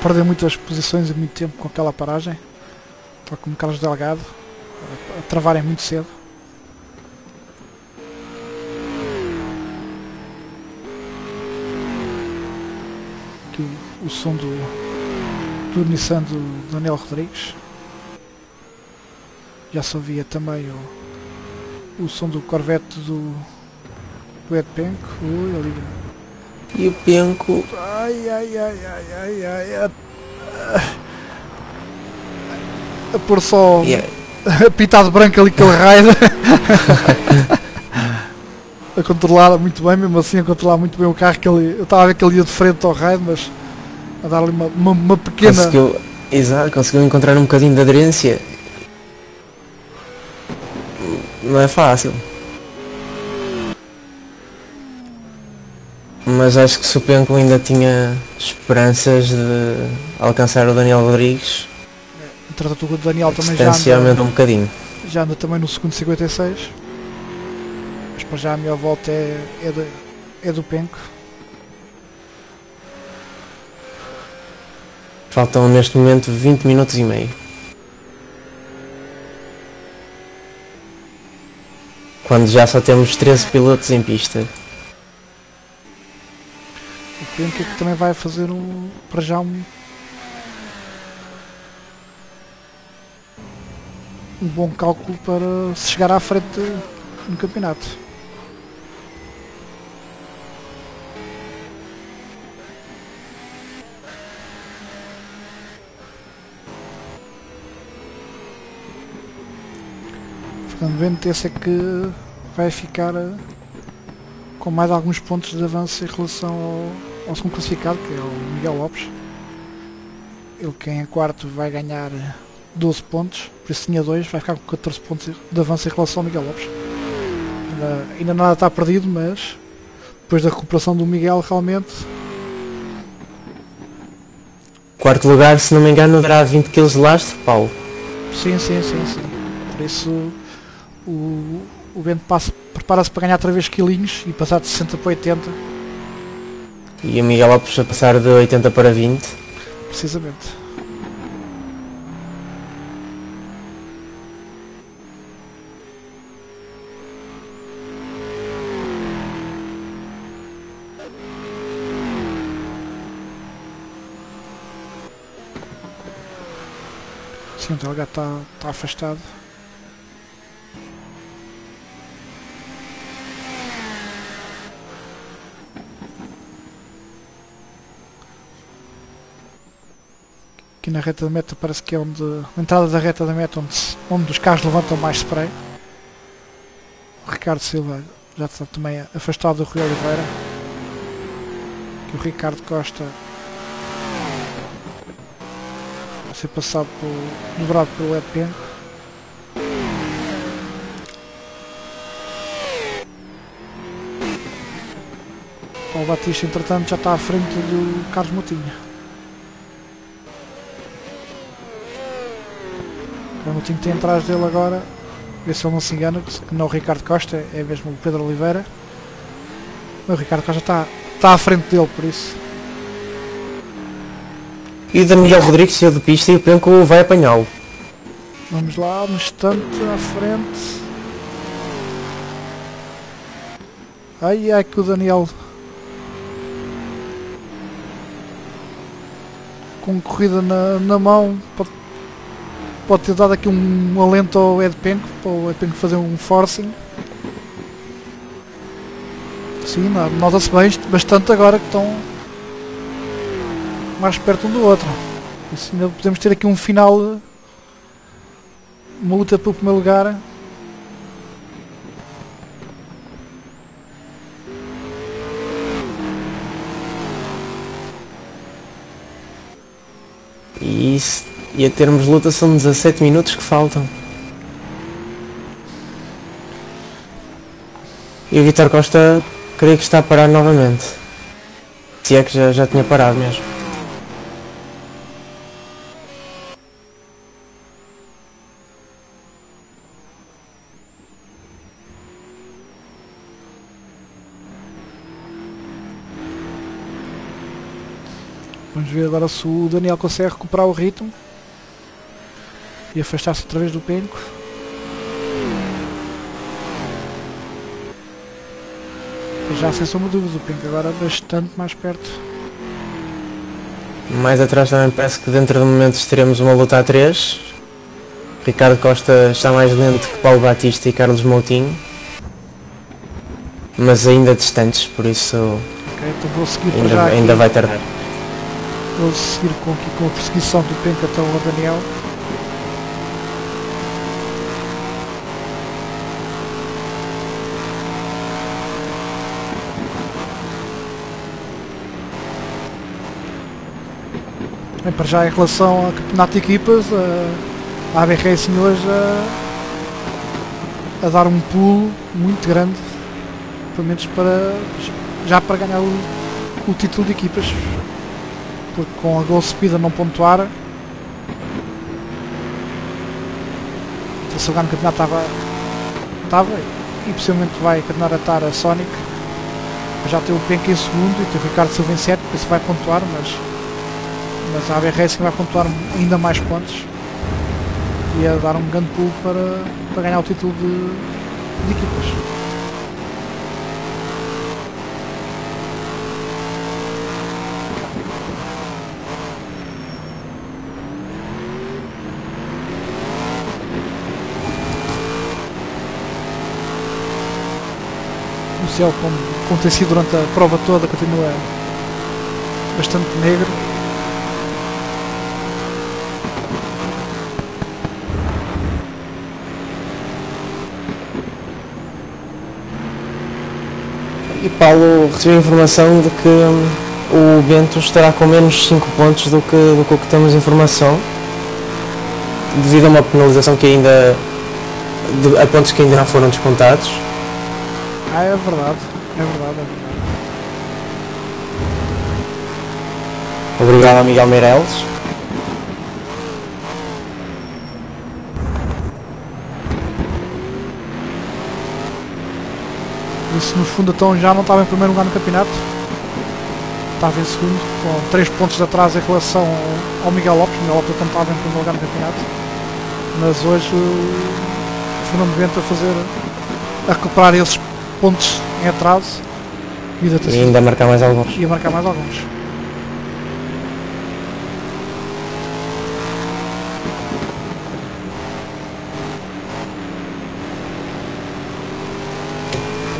A: perder muitas posições e muito tempo com aquela paragem, tal como Carlos Delgado, a travarem muito cedo. Aqui o, som do, do Nissan do, Daniel Rodrigues. Já se ouvia também o, o som do Corvette do, do Ed Penco. Ui, ali
B: e o Penco.
A: Ai, ai, ai, ai, ai, ai, A, pôr só
B: Yeah. [LAUGHS]
A: pitado branco ali que ele raio. a controlar muito bem, mesmo assim a controlar muito bem o carro que ele. Eu estava a ver que ele ia de frente ao raio, mas a dar-lhe uma, uma, uma pequena.
B: Conseguiu, exato, conseguiu encontrar um bocadinho de aderência. Não é fácil. Mas acho que se o Penco ainda tinha esperanças de alcançar o Daniel Rodrigues,
A: Entretanto o Daniel também já anda,
B: um bocadinho.
A: já anda também no segundo 56. Mas para já a melhor volta é, é, do, é do Penco.
B: Faltam neste momento 20 minutos e meio. Quando já só temos 13 pilotos em pista.
A: O Penco é que também vai fazer um. para já um. Um bom cálculo para se chegar à frente no campeonato. Fernando Bento esse é que vai ficar eh, com mais alguns pontos de avanço em relação ao, ao segundo classificado, que é o Miguel Lopes. Ele que em quarto vai ganhar 12 pontos, por isso tinha 2, vai ficar com 14 pontos de avanço em relação ao Miguel Lopes. Ainda, ainda nada está perdido, mas depois da recuperação do Miguel realmente
B: Quarto lugar, se não me engano, dará 20 kg de lastro, Paulo.
A: sim, sim, sim, sim. Por isso o, o Bento prepara-se para ganhar outra vez quilinhos e passar de 60 para 80,
B: E o Miguel Lopes a passar de 80 para 20.
A: precisamente. Sim, o Delgado está tá afastado. Aqui na reta da meta parece que é onde. Na entrada da reta da meta onde, onde os carros levantam mais spray. O Ricardo Silva já está também afastado do Rui Oliveira. Que o Ricardo Costa vai ser passado por. dobrado pelo Penco. Paulo Batista entretanto já está à frente do Carlos Moutinho. O Moutinho tem atrás dele agora, vê se ele não se engana, que não é o Ricardo Costa, é mesmo o Pedro Oliveira. O Ricardo Costa está, está à frente dele, por isso.
B: E o Daniel Rodrigues saiu de pista e o Penco vai apanhá-lo.
A: Vamos lá, no instante à frente. Ai ai que o Daniel com corrida na, na mão pode, pode ter dado aqui um alento ao Ed Penco para o Ed Penco fazer um forcing. Sim, no- nota-se bastante agora que estão mais perto um do outro. Isso ainda podemos ter aqui um final uma luta pelo primeiro lugar.
B: E, isso, e a termos luta são 17 minutos que faltam. E o Vitor Costa creio que está a parar novamente. Se é que já, já tinha parado mesmo.
A: Ver agora se o Daniel consegue recuperar o ritmo e afastar-se outra vez do penco. Já sem sombra dúvida, o penco agora bastante mais perto.
B: Mais atrás também parece que dentro de momentos teremos uma luta a 3. Ricardo Costa está mais lento que Paulo Batista e Carlos Moutinho. Mas ainda distantes, por isso
A: Ok, então
B: ainda, ainda vai tardar.
A: Vou seguir com, com a perseguição do Penca até o Daniel. Bem, para já em relação ao campeonato de equipas, a AB Racing hoje a, a dar um pulo muito grande, pelo menos para já para ganhar o, o título de equipas porque com a Goal Speed a não pontuar. Em terceiro lugar no campeonato estava estava e possivelmente vai continuar a Sonic. Já tem o Penca em segundo e tem o Ricardo Silva em sétimo, por isso vai pontuar mas, mas a AB Racing vai pontuar ainda mais pontos. E a dar um grande pulo para, para ganhar o título de, de equipas céu como, como tem sido durante a prova toda continua bastante negro
B: E Paulo recebeu a informação de que hum, o Bento estará com menos 5 pontos do que, do que temos informação, devido a uma penalização que ainda. a pontos que ainda não foram descontados.
A: Ah é verdade é verdade é verdade
B: Obrigado Miguel Meireles.
A: Isso no fundo então já não estava em primeiro lugar no campeonato. Estava em segundo, com 3 pontos de atraso em relação ao- ao Miguel Lopes. O Miguel Lopes então estava em primeiro lugar no campeonato. Mas hoje o Fernando Bento a fazer a recuperar esses pontos em atraso e
B: E ainda marcar mais alguns.
A: ia marcar mais alguns.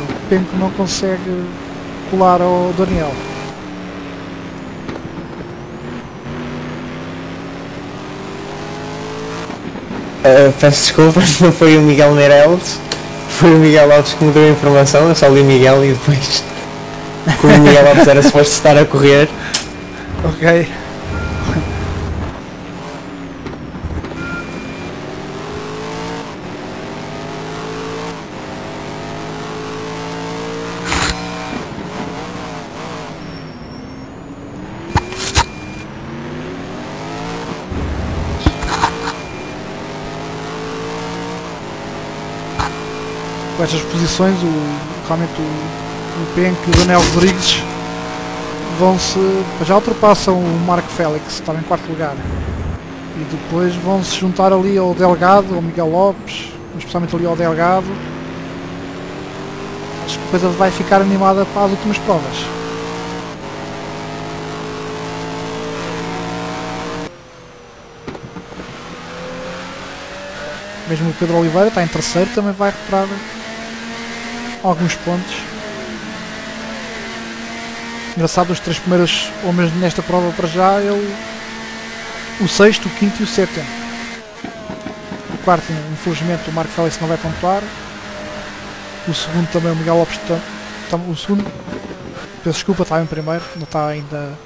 A: O Penco não consegue colar ao Daniel.
B: Uh, peço desculpas, [LAUGHS] não foi o Miguel Meireles, foi o Miguel Lopes que me deu a informação, eu só li Miguel e depois, [LAUGHS] como o Miguel Lopes era suposto estar a correr,
A: Ok. Com estas posições, o, realmente o, o Penk e o Daniel Rodrigues vão-se. já ultrapassam o Marco Félix, que estava em quarto lugar. E depois vão se juntar ali ao Delgado, ao Miguel Lopes, especialmente ali ao Delgado. Acho que a coisa vai ficar animada para as últimas provas. Mesmo o Pedro Oliveira está em terceiro, também vai recuperar alguns pontos. Engraçado, os três primeiros homens nesta prova para já, ele, o sexto, o quinto e o sétimo. O quarto, infelizmente, o Marco Félix não vai pontuar. O segundo também, o Miguel Lopes. O segundo, peço desculpa, está em primeiro, não está ainda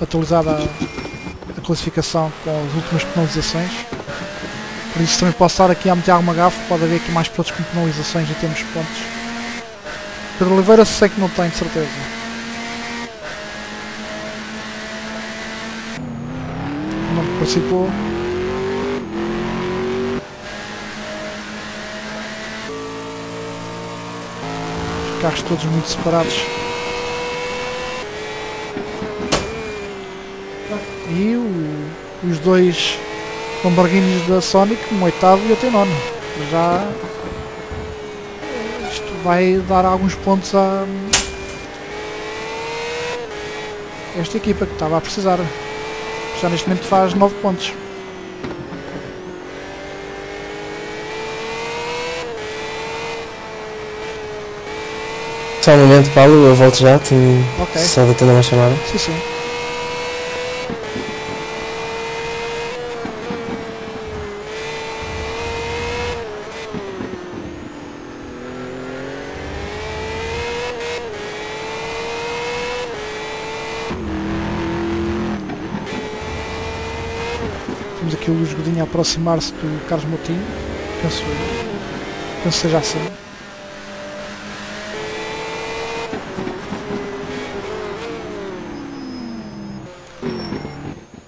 A: atualizada a, a classificação com as últimas penalizações. Por isso também posso estar aqui a meter alguma gafa, pode haver aqui mais pilotos com penalizações em termos de pontos. Pedro Oliveira sei que não de certeza. Não participou. Os carros todos muito separados. E o- os dois Lamborghinis da Sonic, um oitavo e em nono. Já vai dar alguns pontos a esta equipa que estava a precisar. Já neste momento faz 9 pontos.
B: Só um momento, Paulo, eu volto já. Tenho
A: Ok.
B: só de atender uma chamada.
A: Sim, sim. Temos aqui o Luís Godinho a aproximar-se do Carlos Moutinho. Penso, penso seja assim.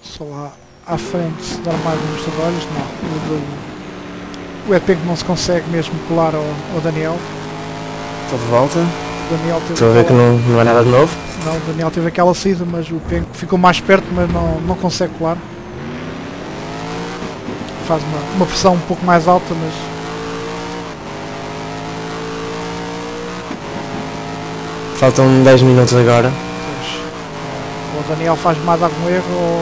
A: Só lá à frente dar mais uns trabalhos. Não, o, o EP que não se consegue mesmo colar ao, ao Daniel.
B: Estou de volta.
A: O Daniel teve
B: Estou a ver que não, não é nada de novo.
A: não, o Daniel teve aquela saída, mas o Penco ficou mais perto, mas não, não consegue colar. Faz uma, uma pressão um pouco mais alta, mas
B: Faltam 10 minutos agora.
A: ou o Daniel faz mais algum erro ou,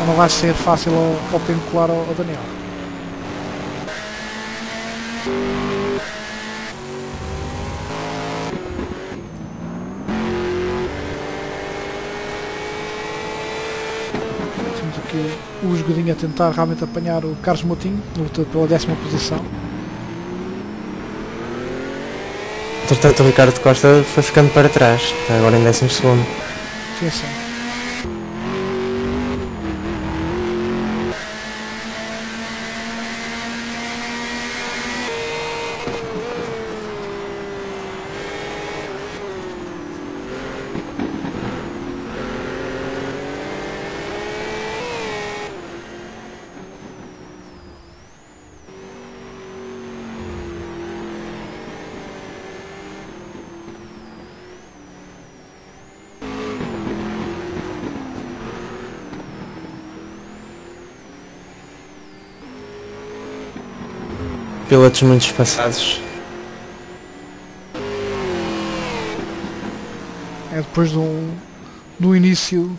A: ou não vai ser fácil ao, ao Penco colar ao, ao Daniel. Temos aqui o Luís Godinho a tentar realmente apanhar o Carlos Moutinho, luta pela décima posição.
B: Entretanto, o Ricardo Costa foi ficando para trás. Está agora em 12 segundo.
A: Sim, sim.
B: Pilotos muito espaçados.
A: É depois de um, de um início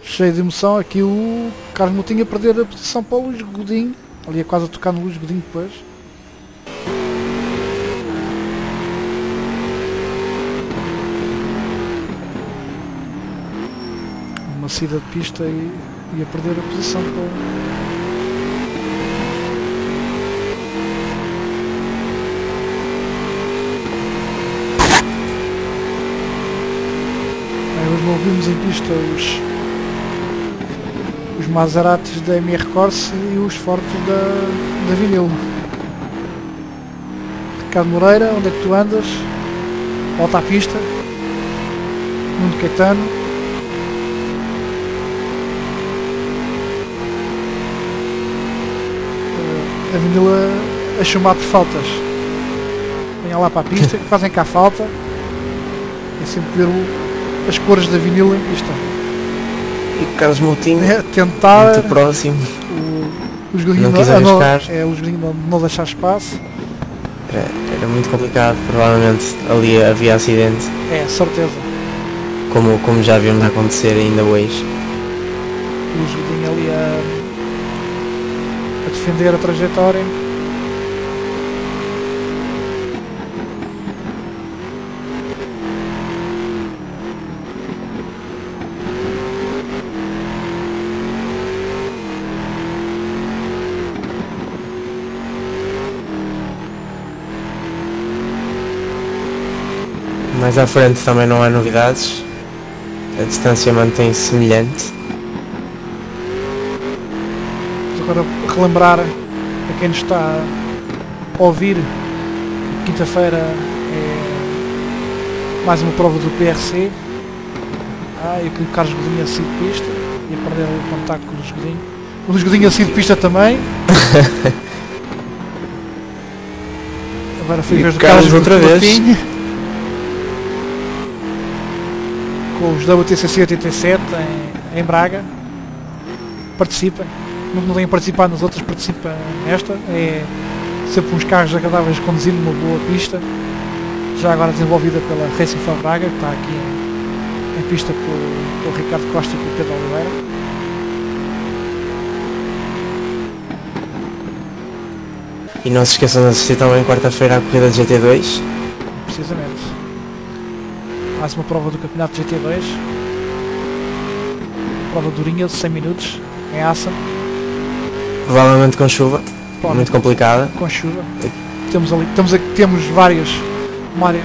A: cheio de emoção, aqui o Carlos Moutinho a perder a posição para o Luís Godinho. Ali é quase a tocar no Luís Godinho depois. Uma saída de pista e, e a perder a posição para o- Bem, hoje não vimos em pista os, os Maseratis da MR Corse e os Fortes da, da Vinil. Ricardo Moreira, onde é que tu andas? Volta à pista. Nuno Caetano. Eh, A Vinil a, chamar por faltas. Venham lá para a pista, que [LAUGHS] fazem cá falta. É sempre ver o- as cores da vinil em pista.
B: E Carlos Moutinho,
A: É tentar
B: muito próximo.
A: o, os
B: Não quiser
A: a não,
B: arriscar.
A: é, os não, não deixar espaço.
B: Era, era muito complicado. Provavelmente ali havia acidente.
A: É, certeza.
B: Como, como já vimos acontecer ainda hoje.
A: O Judinho ali a, a defender a trajetória.
B: Mais à frente também não há novidades. A distância mantém-se semelhante.
A: Agora relembrar a quem nos está a ouvir que quinta-feira é mais uma prova do PRC. Ah, e que o Carlos Godinho de pista e a perder o contacto com o Luís Godinho. O Luís Godinho pista também. [LAUGHS] Agora foi vez do
B: Carlos
A: Carlos
B: outra vez. [LAUGHS]
A: com os WTCC 87 em, em Braga. Participem. Não tenham participar nas outras, participem nesta. É sempre uns carros agradáveis conduzindo uma boa pista. Já agora desenvolvida pela Racing for Braga, que está aqui em, em pista pelo, Ricardo Costa e pelo Pedro Oliveira.
B: E não se esqueçam de assistir também quarta-feira à corrida de GT2.
A: Precisamente. Mais uma prova do campeonato de GT2. Prova durinha de 100 minutos em Assen.
B: Provavelmente com chuva. Muito complicada.
A: Com chuva. Temos ali, temos, aqui, temos vários, vários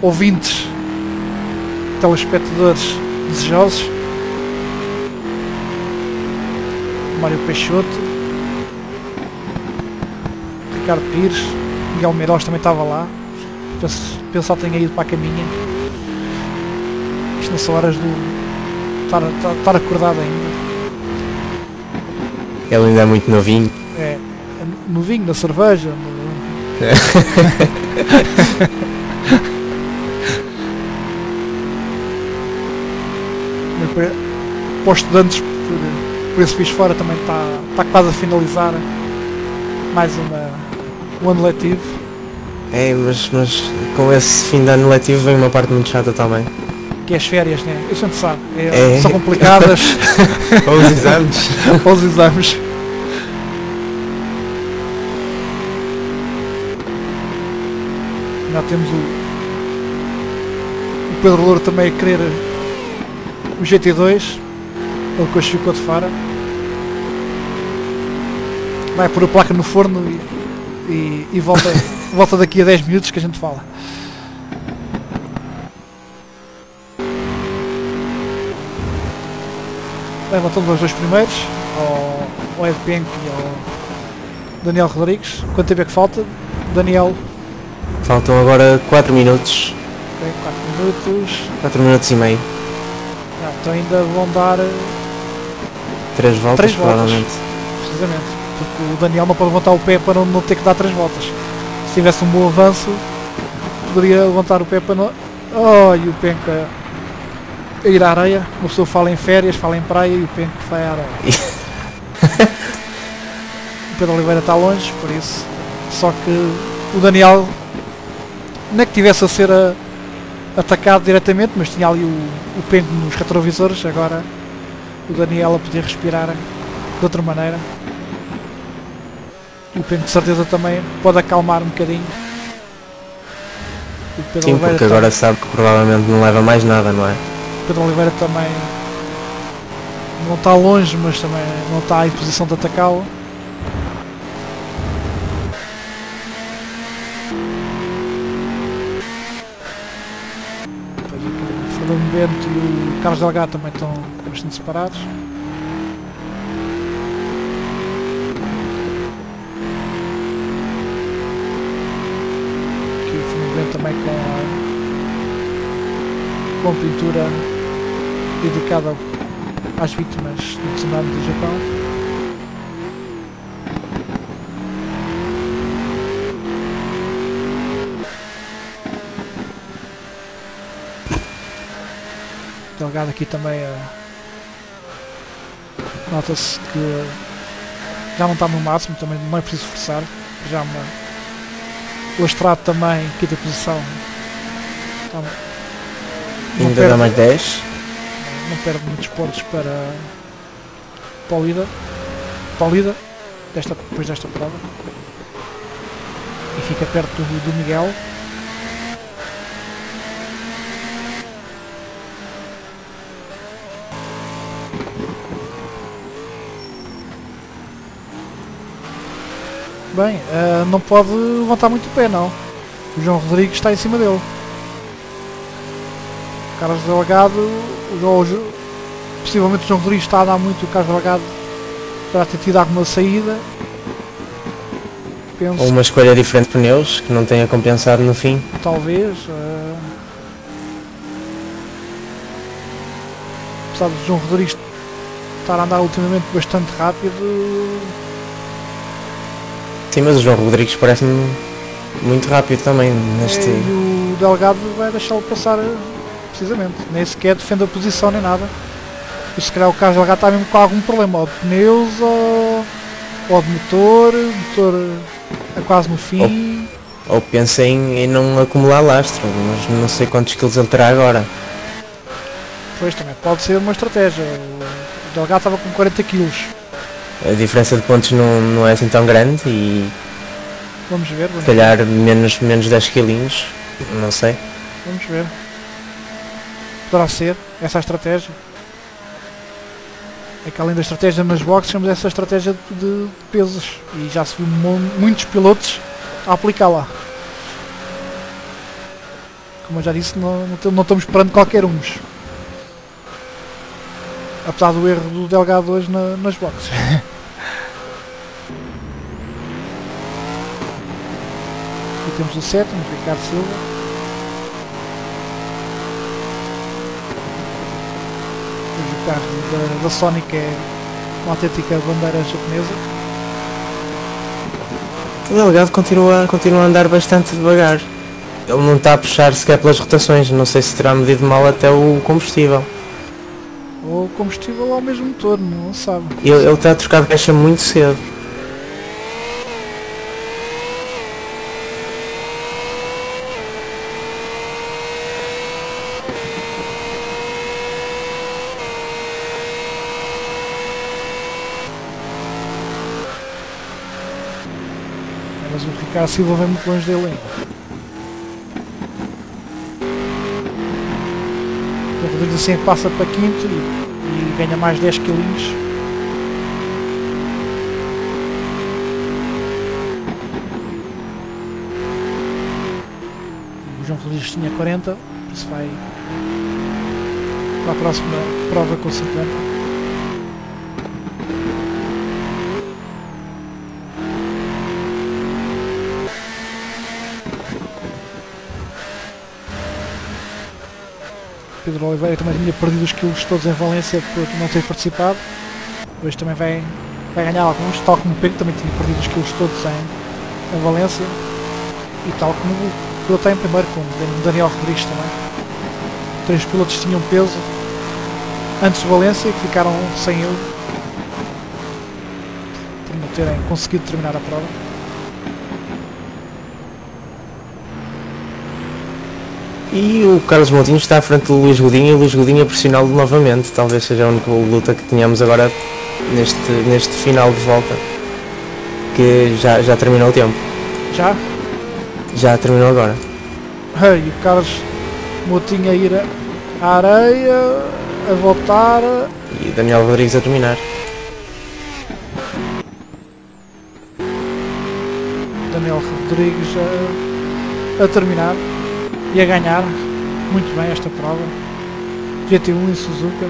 A: ouvintes, telespectadores desejosos. Mário Peixoto, Ricardo Pires, Miguel Meiroz também estava lá. Penso, penso que tenha ido para a caminha. Isto não são horas do. estar, estar, estar acordado ainda.
B: Ele ainda é muito novinho.
A: É, no vinho, na cerveja. No... [LAUGHS] para os estudantes por, por esse fiz fora também está, está quase a finalizar mais uma, um ano letivo.
B: É, mas, mas com esse fim de ano letivo vem uma parte muito chata também.
A: Que é as férias, né? Isso a gente sabe. É, é. São complicadas. [LAUGHS]
B: Ou os exames. [LAUGHS]
A: Ou os exames. Já temos o, o Pedro Louro também a querer o GT2. Ele depois ficou de fora. Vai pôr a placa no forno e, e, e volta, [LAUGHS] volta daqui a 10 minutos que a gente fala. Bem, voltando aos dois primeiros, ao, ao Ed Penck e ao Daniel Rodrigues. Quanto tempo é que falta? Daniel
B: Faltam agora 4 minutos.
A: Ok, 4 minutos.
B: 4 minutos e meio.
A: Ah, então ainda vão dar
B: 3 voltas,
A: três
B: provavelmente.
A: Precisamente. Porque o Daniel não pode levantar o pé para não ter que dar 3 voltas. Se tivesse um bom avanço, poderia levantar o pé para não. Oh, e o Penca ir à areia. Uma pessoa fala em férias, fala em praia e o Penca vai à areia. [LAUGHS] o Pedro Oliveira está longe, por isso. Só que o Daniel não é que tivesse a ser a, atacado diretamente, mas tinha ali o, o pente nos retrovisores, agora o Daniel a poder respirar de outra maneira. O pente de certeza também pode acalmar um bocadinho.
B: Sim, porque agora sabe que provavelmente não leva mais nada, não é?
A: Pedro Oliveira também não está longe, mas também não está em posição de atacá-lo. Fernando Bento e o Carlos Delgado também estão bastante separados. Aqui o Fernando Bento também com a, com a pintura dedicada às vítimas do tsunami do Japão. Delgado aqui também uh, nota-se que já não está no máximo, também não é preciso forçar. Já uma, o Astrado também, quinta posição. Então,
B: Ainda dá mais 10.
A: Não perde muitos pontos para, para o líder. Para o líder desta, depois desta prova. E fica perto do, do Miguel. Bem, uh, não pode levantar muito o pé, não. O João Rodrigues está em cima dele. Carlos Delgado, o João, possivelmente o João Rodrigues está a dar muito, o Carlos Delgado terá ter tido alguma saída.
B: Penso Ou uma escolha diferente de pneus, que não tenha compensado no fim.
A: Talvez. Uh... Apesar de João Rodrigues estar a andar ultimamente bastante rápido,
B: Sim, mas o João Rodrigues parece-me muito rápido também neste. É,
A: e o Delgado vai deixá-lo passar precisamente. Nem sequer defende a posição nem nada. E se calhar o Carlos Delgado está mesmo com algum problema, ou de pneus ou, ou de motor, motor é quase no fim.
B: Ou, ou pensa em, em não acumular lastro, mas não sei quantos quilos ele terá agora.
A: Pois também, pode ser uma estratégia. O Delgado estava com 40 quilos
B: a diferença de pontos não, não é assim tão grande e
A: Vamos ver,
B: Se
A: vamos,
B: calhar menos, menos 10 quilinhos, não sei.
A: vamos ver. Poderá ser essa a estratégia. É que além da estratégia nas boxes temos essa estratégia de pesos e já se viu mu- muitos pilotos a aplicá-la. Como eu já disse, não, não, não estamos esperando qualquer uns. Apesar do erro do Delgado hoje na- nas boxes. [LAUGHS] e temos o sétimo, Ricardo Silva. Depois o carro da, da Sonic é uma autêntica bandeira japonesa.
B: O delegado continua, continua a andar bastante devagar. Ele não está a puxar sequer pelas rotações, não sei se terá medido mal até o combustível.
A: Ou combustível ao mesmo motor, não sabe.
B: Ele, ele está a trocar de caixa muito cedo.
A: O Ricardo Silva vem muito longe dele ainda. O Rodrigo assim passa para quinto e, e ganha mais 10 quilinhos. O João Rodrigues tinha 40, por isso vai para a próxima prova com 50. Pedro Oliveira também tinha perdido os quilos todos em Valência por não ter participado. Hoje também vai, vai ganhar alguns, tal como o Pedro também tinha perdido os quilos todos em, em Valência. E tal como o piloto em primeiro, com o Daniel Rodrigues também. Três pilotos tinham peso antes de Valência que ficaram sem ele. Por não terem conseguido terminar a prova.
B: E o Carlos Moutinho está à frente do Luís Godinho e o Luís Godinho a pressioná-lo novamente. Talvez seja a única luta que tenhamos agora neste, neste final de volta. Que já, já terminou o tempo.
A: Já?
B: Já terminou agora.
A: Ei, o Carlos Moutinho a ir à areia, a voltar.
B: E Daniel Rodrigues a terminar.
A: Daniel Rodrigues a, a terminar e a ganhar muito bem esta prova. GT1 em Suzuka,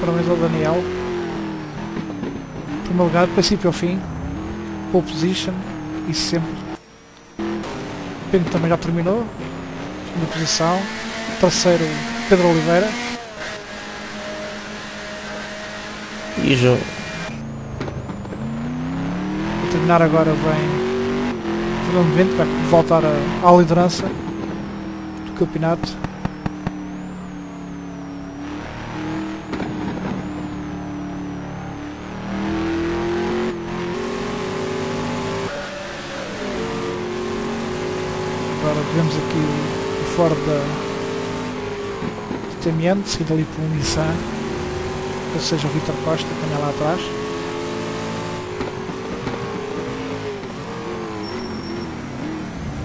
A: parabéns ao Daniel. Primeiro lugar, princípio ao fim, pole position, isso sempre. Pedro também já terminou, segunda posição. Terceiro, Pedro Oliveira.
B: E jo
A: A terminar agora vem Fernando Vento, vai voltar à liderança campeonato. Agora vemos aqui o, Ford da TMN, seguido ali por um Nissan, ou seja o Vitor Costa, que anda lá atrás.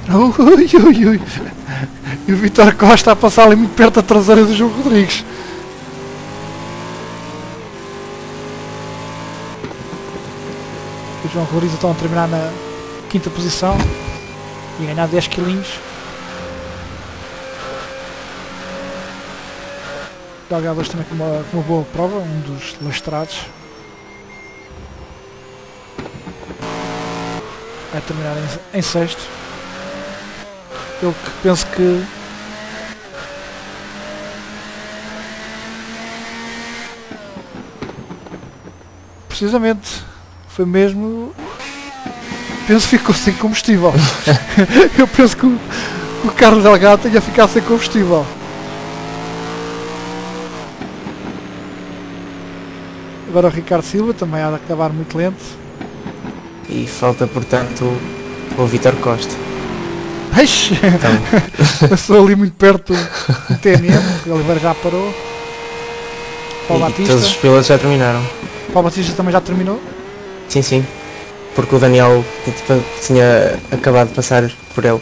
A: [LAUGHS] Ui, ui, ui. E o Vitor Costa a passar ali muito perto da traseira do João Rodrigues. O João Rodrigues estão a terminar na quinta posição e a ganhar 10 quilinhos. Delgado hoje também com uma, com uma boa prova, um dos lastrados. Vai terminar em, em sexto. Eu que penso que precisamente foi mesmo penso que ficou sem combustível. [LAUGHS] Eu penso que o, o Carlos Delgado tenha ficado sem combustível. Agora o Ricardo Silva também há de acabar muito lento.
B: E falta portanto o Vitor Costa.
A: Eixe,
B: Então, [LAUGHS]
A: passou ali muito perto do TNM o Oliveira já parou Paulo
B: e
A: Batista
B: todos os pilotos já terminaram.
A: Paulo Batista também já terminou
B: Sim, sim. porque o Daniel tipo, tinha acabado de passar por ele.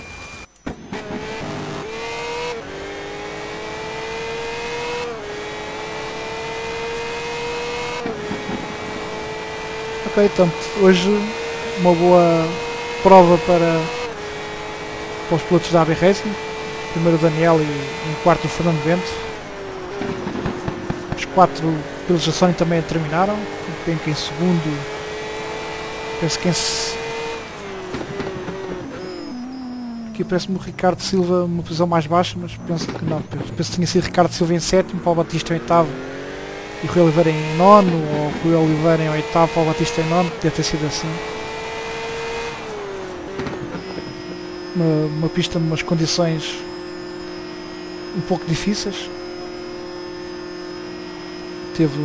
A: Ok, portanto, hoje uma boa prova para, para os pilotos da AB Racing. Primeiro o Daniel e em quarto o Fernando Bento. Os quatro pilotos da Sony também terminaram. O Penco em segundo. Penso que em. Aqui parece-me o Ricardo Silva uma posição mais baixa, mas penso que não. Penso que tinha sido Ricardo Silva em sétimo, Paulo Batista em oitavo e Rui Oliveira em nono, ou Rui Oliveira em oitavo, Paulo Batista em nono, deve ter sido assim. Uma, uma pista numas condições um pouco difíceis. Teve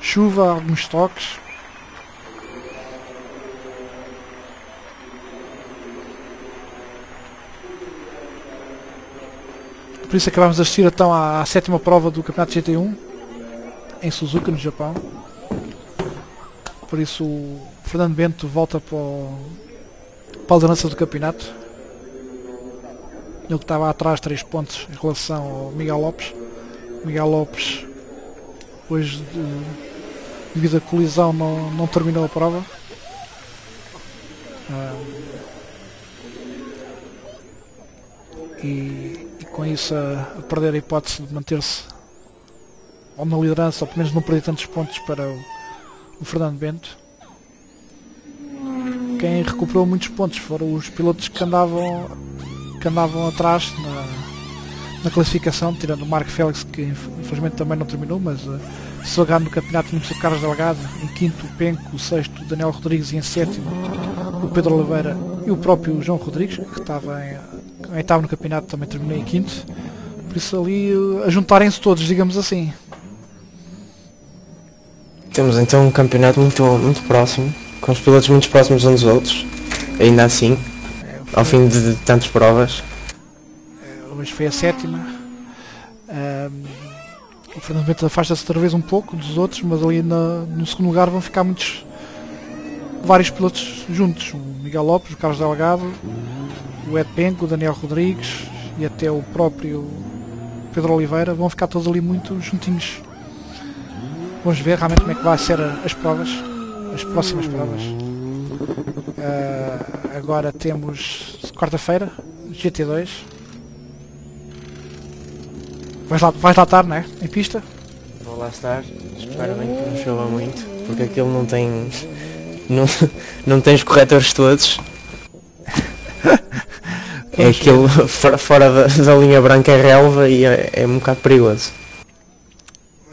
A: chuva, alguns toques. Por isso acabámos de assistir então à, à sétima prova do Campeonato GT1 em Suzuka, no Japão. Por isso o Fernando Bento volta para, o, liderança do campeonato. Ele que estava atrás 3 pontos em relação ao Miguel Lopes. Miguel Lopes hoje devido à colisão não, não terminou a prova. Ah, e, e, com isso a, a, perder a hipótese de manter-se ou na liderança, ou pelo menos não perder tantos pontos para o, o Fernando Bento. Quem recuperou muitos pontos foram os pilotos que andavam, que andavam atrás na, na classificação, tirando o Marco Félix que infelizmente também não terminou, mas uh, se jogar no campeonato tínhamos o Carlos Delgado, em quinto o Penco, o sexto o Daniel Rodrigues e em sétimo o Pedro Oliveira e o próprio João Rodrigues, que estava em, também estava no campeonato, também terminei em quinto. Por isso ali a juntarem-se todos, digamos assim.
B: Temos então um campeonato muito, muito próximo, com os pilotos muito próximos uns dos outros, ainda assim, é, ao fim de, de tantas provas.
A: É, hoje foi a sétima. Um, o Fernando Bento afasta-se outra vez um pouco dos outros, mas ali na, no segundo lugar vão ficar muitos vários pilotos juntos. O Miguel Lopes, o Carlos Delgado, o Ed Penco, o Daniel Rodrigues e até o próprio Pedro Oliveira vão ficar todos ali muito juntinhos. Vamos ver realmente como é que vai ser as provas, as próximas provas. Uh, agora temos quarta-feira, GT2. Vais lá, vais lá estar, não é? Em pista?
B: Vou lá estar. Espero bem que não chova muito, porque aquilo não tem. Não, não tem os corretores todos. [LAUGHS] é aquilo fora, fora da, da, linha branca é relva e é, é um bocado perigoso.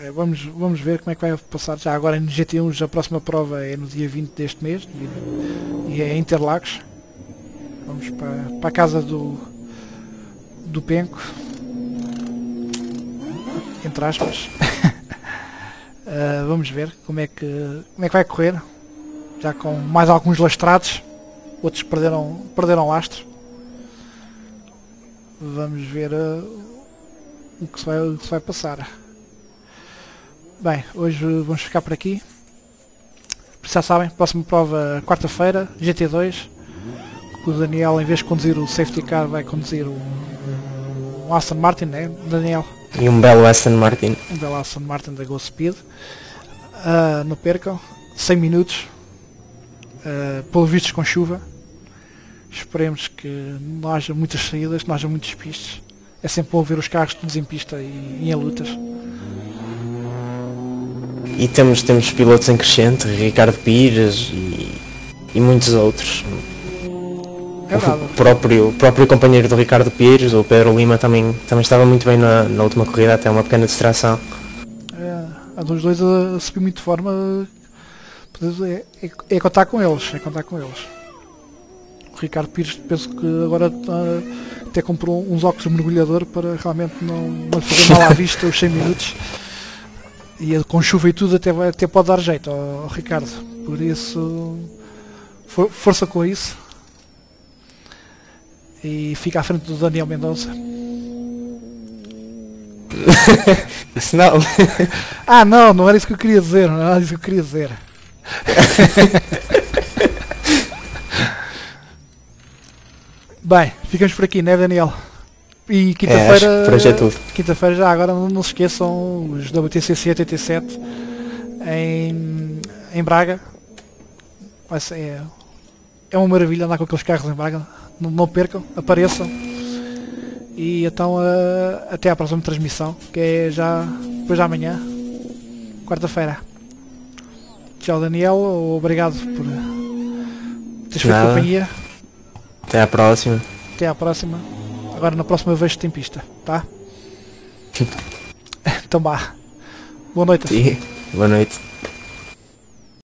A: É, vamos, vamos ver como é que vai passar já agora no GT1 a próxima prova é no dia 20 deste mês e é Interlagos. Vamos para, para a casa do do Penco entre aspas. uh, [LAUGHS] vamos ver como é que como é que vai correr. Já com mais alguns lastrados. Outros perderam, perderam lastro vamos ver uh, o, que vai, o que se vai passar. Bem, hoje vamos ficar por aqui. Já sabem, próxima prova quarta-feira, GT2. O Daniel, em vez de conduzir o safety car, vai conduzir o, um Aston Martin, né, Daniel?
B: E um belo Aston Martin.
A: Um belo Aston Martin da Go Speed. Uh, não percam, 100 minutos. Uh, pelo vistos com chuva. Esperemos que não haja muitas saídas, não haja muitos pistas. É sempre bom ver os carros todos em pista e, e em lutas.
B: E temos, temos pilotos em crescente, Ricardo Pires e, e muitos outros. O próprio, o próprio companheiro do Ricardo Pires, o Pedro Lima, também, também estava muito bem na, na última corrida, até uma pequena distração.
A: É, a dos dois a subir muito de forma. É, é, é contar com eles, é contar com eles. Ricardo Pires penso que agora uh, até comprou uns óculos mergulhador para realmente não, não fazer mal à [LAUGHS] vista os 100 minutos e com chuva e tudo até, até pode dar jeito ao, ao Ricardo. Por isso for, força com isso. E fica à frente do Daniel Mendonça. [LAUGHS]
B: Não. [LAUGHS]
A: Ah não, não era isso que eu queria dizer não era isso que eu queria dizer. [LAUGHS] Bem, ficamos por aqui, né Daniel? E quinta-feira.
B: por hoje é tudo.
A: Quinta-feira já agora não, se esqueçam os WTCC 87 em, em Braga. Vai ser, é, é uma maravilha andar com aqueles carros em Braga. Não, não percam, apareçam. E então ah, até à próxima transmissão, que é já depois de amanhã, quarta-feira. Tchau Daniel, obrigado por teres feito companhia.
B: Até à próxima.
A: Até à próxima. Agora na próxima vez tem pista, tá? então [LAUGHS] vá. Boa noite.
B: E boa noite.